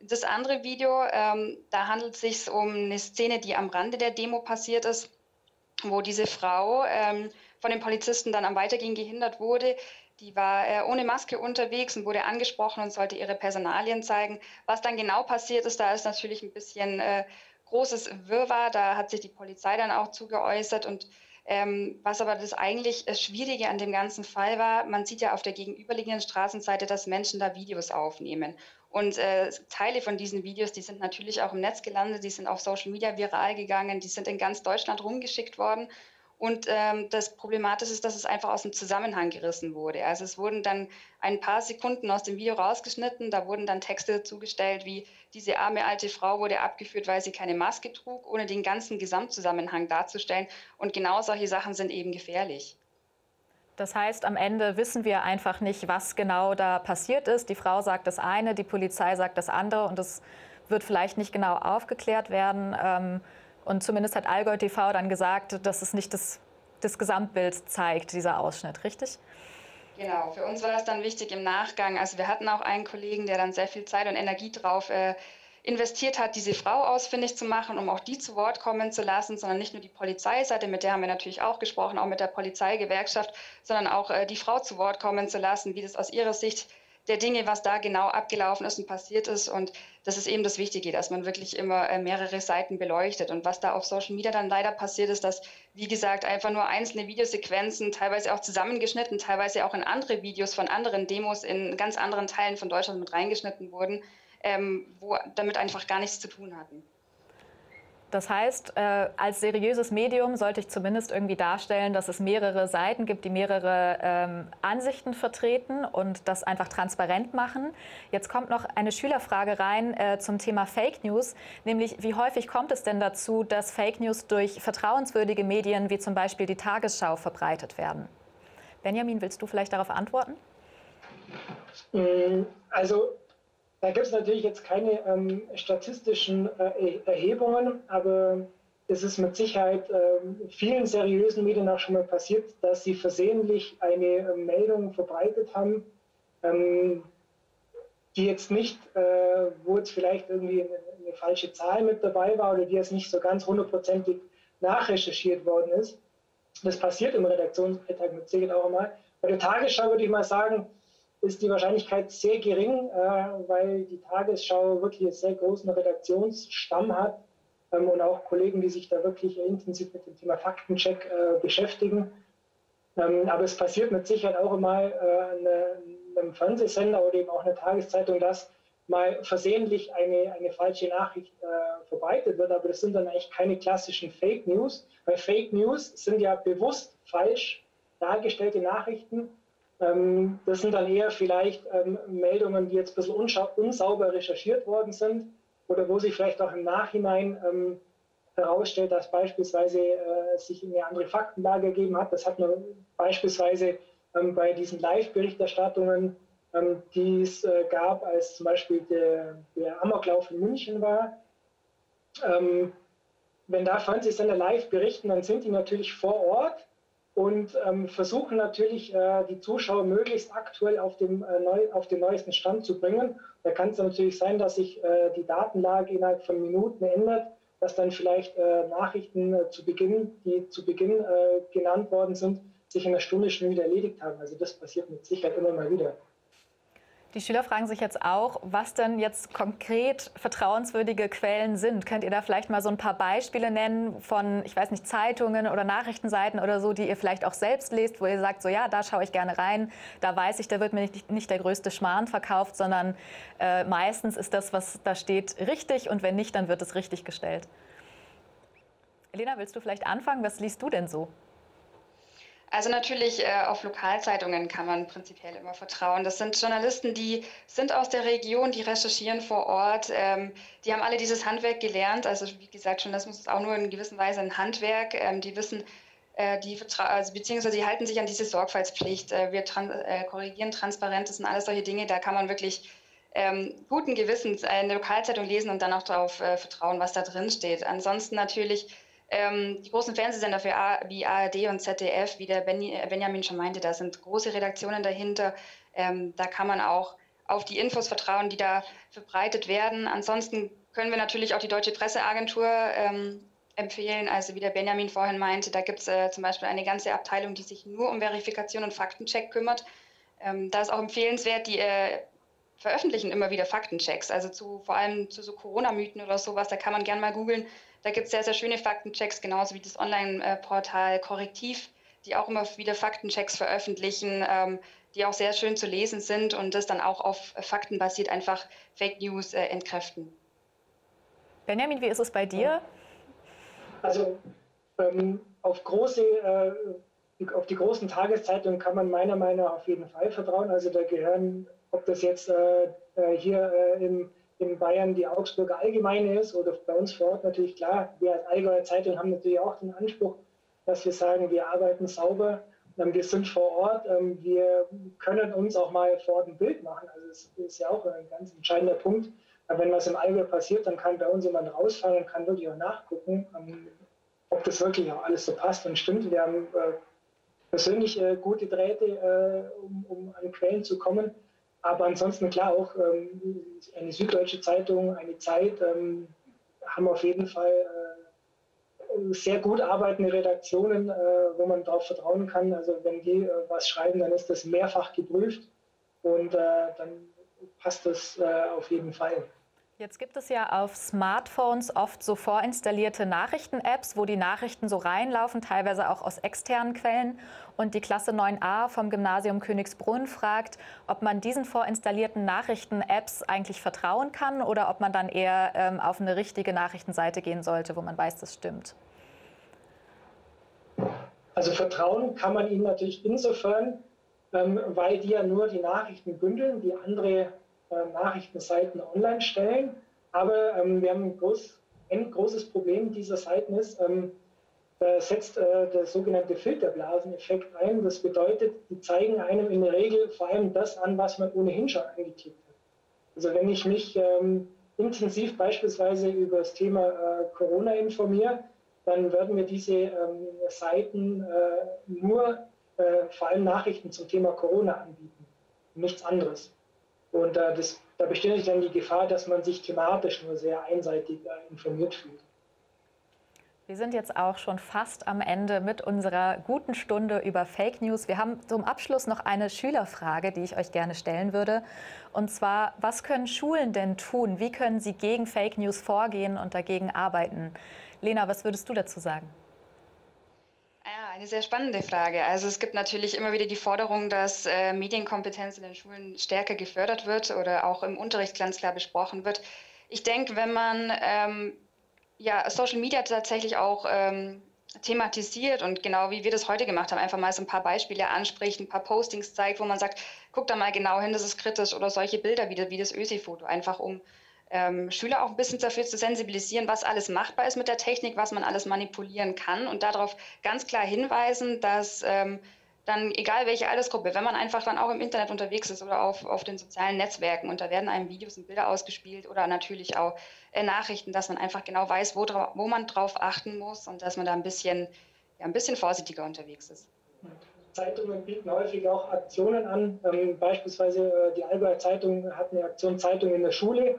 Das andere Video, ähm, da handelt es sich um eine Szene, die am Rande der Demo passiert ist, wo diese Frau ähm, von den Polizisten dann am Weitergehen gehindert wurde. Die war äh, ohne Maske unterwegs und wurde angesprochen und sollte ihre Personalien zeigen. Was dann genau passiert ist, da ist natürlich ein bisschen äh, großes Wirrwarr. Da hat sich die Polizei dann auch zugeäußert und ähm, was aber das eigentlich äh, Schwierige an dem ganzen Fall war, man sieht ja auf der gegenüberliegenden Straßenseite, dass Menschen da Videos aufnehmen. Und äh, Teile von diesen Videos, die sind natürlich auch im Netz gelandet, die sind auf Social Media viral gegangen, die sind in ganz Deutschland rumgeschickt worden. Und ähm, das Problematische ist, dass es einfach aus dem Zusammenhang gerissen wurde. Also es wurden dann ein paar Sekunden aus dem Video rausgeschnitten, da wurden dann Texte zugestellt, wie diese arme alte Frau wurde abgeführt, weil sie keine Maske trug, ohne den ganzen Gesamtzusammenhang darzustellen. Und genau solche Sachen sind eben gefährlich. Das heißt, am Ende wissen wir einfach nicht, was genau da passiert ist. Die Frau sagt das eine, die Polizei sagt das andere und es wird vielleicht nicht genau aufgeklärt werden. Ähm, und zumindest hat Allgäu TV dann gesagt, dass es nicht das, das Gesamtbild zeigt, dieser Ausschnitt, richtig? Genau, für uns war das dann wichtig im Nachgang. Also wir hatten auch einen Kollegen, der dann sehr viel Zeit und Energie drauf äh, investiert hat, diese Frau ausfindig zu machen, um auch die zu Wort kommen zu lassen, sondern nicht nur die Polizeiseite, mit der haben wir natürlich auch gesprochen, auch mit der Polizeigewerkschaft, sondern auch äh, die Frau zu Wort kommen zu lassen, wie das aus ihrer Sicht der Dinge, was da genau abgelaufen ist und passiert ist. Und das ist eben das Wichtige, dass man wirklich immer äh, mehrere Seiten beleuchtet. Und was da auf Social Media dann leider passiert ist, dass, wie gesagt, einfach nur einzelne Videosequenzen, teilweise auch zusammengeschnitten, teilweise auch in andere Videos von anderen Demos in ganz anderen Teilen von Deutschland mit reingeschnitten wurden, ähm, wo damit einfach gar nichts zu tun hatten. Das heißt, äh, als seriöses Medium sollte ich zumindest irgendwie darstellen, dass es mehrere Seiten gibt, die mehrere ähm, Ansichten vertreten und das einfach transparent machen. Jetzt kommt noch eine Schülerfrage rein äh, zum Thema Fake News, nämlich wie häufig kommt es denn dazu, dass Fake News durch vertrauenswürdige Medien wie zum Beispiel die Tagesschau verbreitet werden? Benjamin, willst du vielleicht darauf antworten? Mm, also da gibt es natürlich jetzt keine ähm, statistischen äh, Erhebungen, aber es ist mit Sicherheit äh, vielen seriösen Medien auch schon mal passiert, dass sie versehentlich eine äh, Meldung verbreitet haben, ähm, die jetzt nicht, äh, wo jetzt vielleicht irgendwie eine, eine, falsche Zahl mit dabei war oder die jetzt nicht so ganz hundertprozentig nachrecherchiert worden ist. Das passiert im Redaktionsalltag mit Sicherheit auch einmal. Bei der Tagesschau würde ich mal sagen, ist die Wahrscheinlichkeit sehr gering, äh, weil die Tagesschau wirklich einen sehr großen Redaktionsstamm hat ähm, und auch Kollegen, die sich da wirklich intensiv mit dem Thema Faktencheck äh, beschäftigen. Ähm, aber es passiert mit Sicherheit auch mal äh, einem Fernsehsender oder eben auch einer Tageszeitung, dass mal versehentlich eine, eine falsche Nachricht äh, verbreitet wird, aber das sind dann eigentlich keine klassischen Fake News, weil Fake News sind ja bewusst falsch dargestellte Nachrichten, das sind dann eher vielleicht ähm, Meldungen, die jetzt ein bisschen unsauber recherchiert worden sind oder wo sich vielleicht auch im Nachhinein ähm, herausstellt, dass beispielsweise äh, sich eine andere Faktenlage ergeben hat. Das hat man beispielsweise ähm, bei diesen Live-Berichterstattungen, ähm, die es äh, gab, als zum Beispiel der, der Amoklauf in München war. Ähm, wenn da Fernsehsender live berichten, dann sind die natürlich vor Ort und ähm, versuchen natürlich äh, die Zuschauer möglichst aktuell auf dem, äh, neu, auf den neuesten Stand zu bringen. Da kann es natürlich sein, dass sich äh, die Datenlage innerhalb von Minuten ändert, dass dann vielleicht äh, Nachrichten äh, zu Beginn, die zu Beginn äh, genannt worden sind, sich in einer Stunde schon wieder erledigt haben. Also das passiert mit Sicherheit immer mal wieder. Die Schüler fragen sich jetzt auch, was denn jetzt konkret vertrauenswürdige Quellen sind. Könnt ihr da vielleicht mal so ein paar Beispiele nennen von, ich weiß nicht, Zeitungen oder Nachrichtenseiten oder so, die ihr vielleicht auch selbst lest, wo ihr sagt, so ja, da schaue ich gerne rein, da weiß ich, da wird mir nicht, nicht der größte Schmarrn verkauft, sondern äh, meistens ist das, was da steht, richtig und wenn nicht, dann wird es richtig gestellt. Elena, willst du vielleicht anfangen? Was liest du denn so? Also natürlich äh, auf Lokalzeitungen kann man prinzipiell immer vertrauen. Das sind Journalisten, die sind aus der Region, die recherchieren vor Ort. Ähm, die haben alle dieses Handwerk gelernt. Also wie gesagt, Journalismus ist auch nur in gewisser Weise ein Handwerk. Ähm, die wissen, äh, die also, beziehungsweise die halten sich an diese Sorgfaltspflicht. Äh, wir tran äh, korrigieren transparent. Das sind alles solche Dinge. Da kann man wirklich ähm, guten Gewissens eine Lokalzeitung lesen und dann auch darauf äh, vertrauen, was da drin steht. Ansonsten natürlich ähm, die großen Fernsehsender für A, wie ARD und ZDF, wie der Benjamin schon meinte, da sind große Redaktionen dahinter. Ähm, da kann man auch auf die Infos vertrauen, die da verbreitet werden. Ansonsten können wir natürlich auch die Deutsche Presseagentur ähm, empfehlen. Also wie der Benjamin vorhin meinte, da gibt es äh, zum Beispiel eine ganze Abteilung, die sich nur um Verifikation und Faktencheck kümmert. Ähm, da ist auch empfehlenswert, die äh, veröffentlichen immer wieder Faktenchecks, also zu, vor allem zu so Corona-Mythen oder sowas. Da kann man gerne mal googeln. Da gibt es sehr, sehr schöne Faktenchecks, genauso wie das Online-Portal Korrektiv, die auch immer wieder Faktenchecks veröffentlichen, ähm, die auch sehr schön zu lesen sind und das dann auch auf Fakten basiert einfach Fake News äh, entkräften. Benjamin, wie ist es bei dir? Also ähm, auf große äh, auf die großen Tageszeitungen kann man meiner Meinung nach auf jeden Fall vertrauen. Also da gehören, ob das jetzt äh, äh hier äh, im in Bayern die Augsburger Allgemeine ist oder bei uns vor Ort natürlich klar. Wir als Allgäuer Zeitung haben natürlich auch den Anspruch, dass wir sagen, wir arbeiten sauber, wir sind vor Ort, ähm, wir können uns auch mal vor Ort ein Bild machen. Also das ist ja auch ein ganz entscheidender Punkt. Wenn was im Allgäu passiert, dann kann bei uns jemand rausfahren und kann wirklich auch nachgucken, ähm, ob das wirklich auch alles so passt und stimmt. Wir haben äh, persönlich äh, gute Drähte, äh, um an Quellen zu kommen. Aber ansonsten klar auch ähm, eine Süddeutsche Zeitung, eine Zeit ähm, haben auf jeden Fall äh, sehr gut arbeitende Redaktionen, äh, wo man darauf vertrauen kann. Also wenn die äh, was schreiben, dann ist das mehrfach geprüft und äh, dann passt das äh, auf jeden Fall. Jetzt gibt es ja auf Smartphones oft so vorinstallierte Nachrichten-Apps, wo die Nachrichten so reinlaufen, teilweise auch aus externen Quellen. Und die Klasse 9a vom Gymnasium Königsbrunn fragt, ob man diesen vorinstallierten Nachrichten-Apps eigentlich vertrauen kann oder ob man dann eher ähm, auf eine richtige Nachrichtenseite gehen sollte, wo man weiß, das stimmt. Also vertrauen kann man ihnen natürlich insofern, ähm, weil die ja nur die Nachrichten bündeln, die andere Nachrichtenseiten online stellen. Aber ähm, wir haben ein, groß, ein, großes Problem dieser Seiten ist, ähm, da setzt äh, der sogenannte Filterblaseneffekt ein. Das bedeutet, die zeigen einem in der Regel vor allem das an, was man ohnehin schon angeklickt hat. Also wenn ich mich ähm, intensiv beispielsweise über das Thema äh, Corona informiere, dann werden mir diese ähm, Seiten äh, nur äh, vor allem Nachrichten zum Thema Corona anbieten, nichts anderes. Und äh, das, da besteht dann die Gefahr, dass man sich thematisch nur sehr einseitig äh, informiert fühlt. Wir sind jetzt auch schon fast am Ende mit unserer guten Stunde über Fake News. Wir haben zum Abschluss noch eine Schülerfrage, die ich euch gerne stellen würde. Und zwar, was können Schulen denn tun? Wie können sie gegen Fake News vorgehen und dagegen arbeiten? Lena, was würdest du dazu sagen? Eine sehr spannende Frage. Also es gibt natürlich immer wieder die Forderung, dass äh, Medienkompetenz in den Schulen stärker gefördert wird oder auch im Unterricht ganz klar besprochen wird. Ich denke, wenn man ähm, ja, Social Media tatsächlich auch ähm, thematisiert und genau wie wir das heute gemacht haben, einfach mal so ein paar Beispiele anspricht, ein paar Postings zeigt, wo man sagt, guck da mal genau hin, das ist kritisch oder solche Bilder wie, wie das Ösi-Foto, einfach um ähm, Schüler auch ein bisschen dafür zu sensibilisieren, was alles machbar ist mit der Technik, was man alles manipulieren kann und darauf ganz klar hinweisen, dass ähm, dann egal welche Altersgruppe, wenn man einfach dann auch im Internet unterwegs ist oder auf, auf den sozialen Netzwerken und da werden einem Videos und Bilder ausgespielt oder natürlich auch äh, Nachrichten, dass man einfach genau weiß, wo, wo man drauf achten muss und dass man da ein bisschen, ja, ein bisschen vorsichtiger unterwegs ist. Zeitungen bieten häufig auch Aktionen an. Ähm, beispielsweise äh, die Allgäuer Zeitung hat eine Aktion Zeitung in der Schule.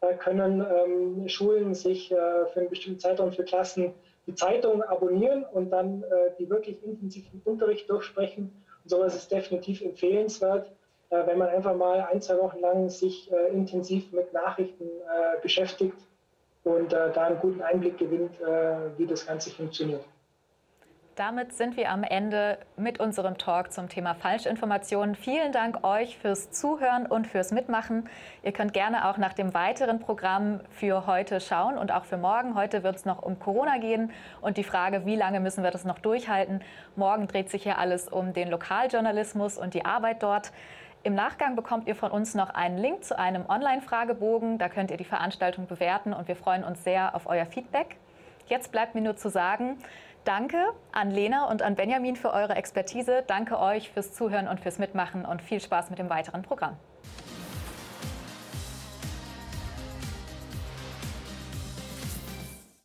Da können ähm, Schulen sich äh, für einen bestimmten Zeitraum für Klassen die Zeitung abonnieren und dann äh, die wirklich intensiven Unterricht durchsprechen. Und sowas ist definitiv empfehlenswert. äh, wenn man einfach mal ein, zwei Wochen lang sich äh, intensiv mit Nachrichten äh, beschäftigt und da einen guten Einblick gewinnt, wie das Ganze funktioniert. Damit sind wir am Ende mit unserem Talk zum Thema Falschinformationen. Vielen Dank euch fürs Zuhören und fürs Mitmachen. Ihr könnt gerne auch nach dem weiteren Programm für heute schauen und auch für morgen. Heute wird es noch um Corona gehen und die Frage, wie lange müssen wir das noch durchhalten. Morgen dreht sich hier alles um den Lokaljournalismus und die Arbeit dort. Im Nachgang bekommt ihr von uns noch einen Link zu einem Online-Fragebogen. Da könnt ihr die Veranstaltung bewerten und wir freuen uns sehr auf euer Feedback. Jetzt bleibt mir nur zu sagen, Danke an Lena und an Benjamin für eure Expertise. Danke euch fürs Zuhören und fürs Mitmachen und viel Spaß mit dem weiteren Programm.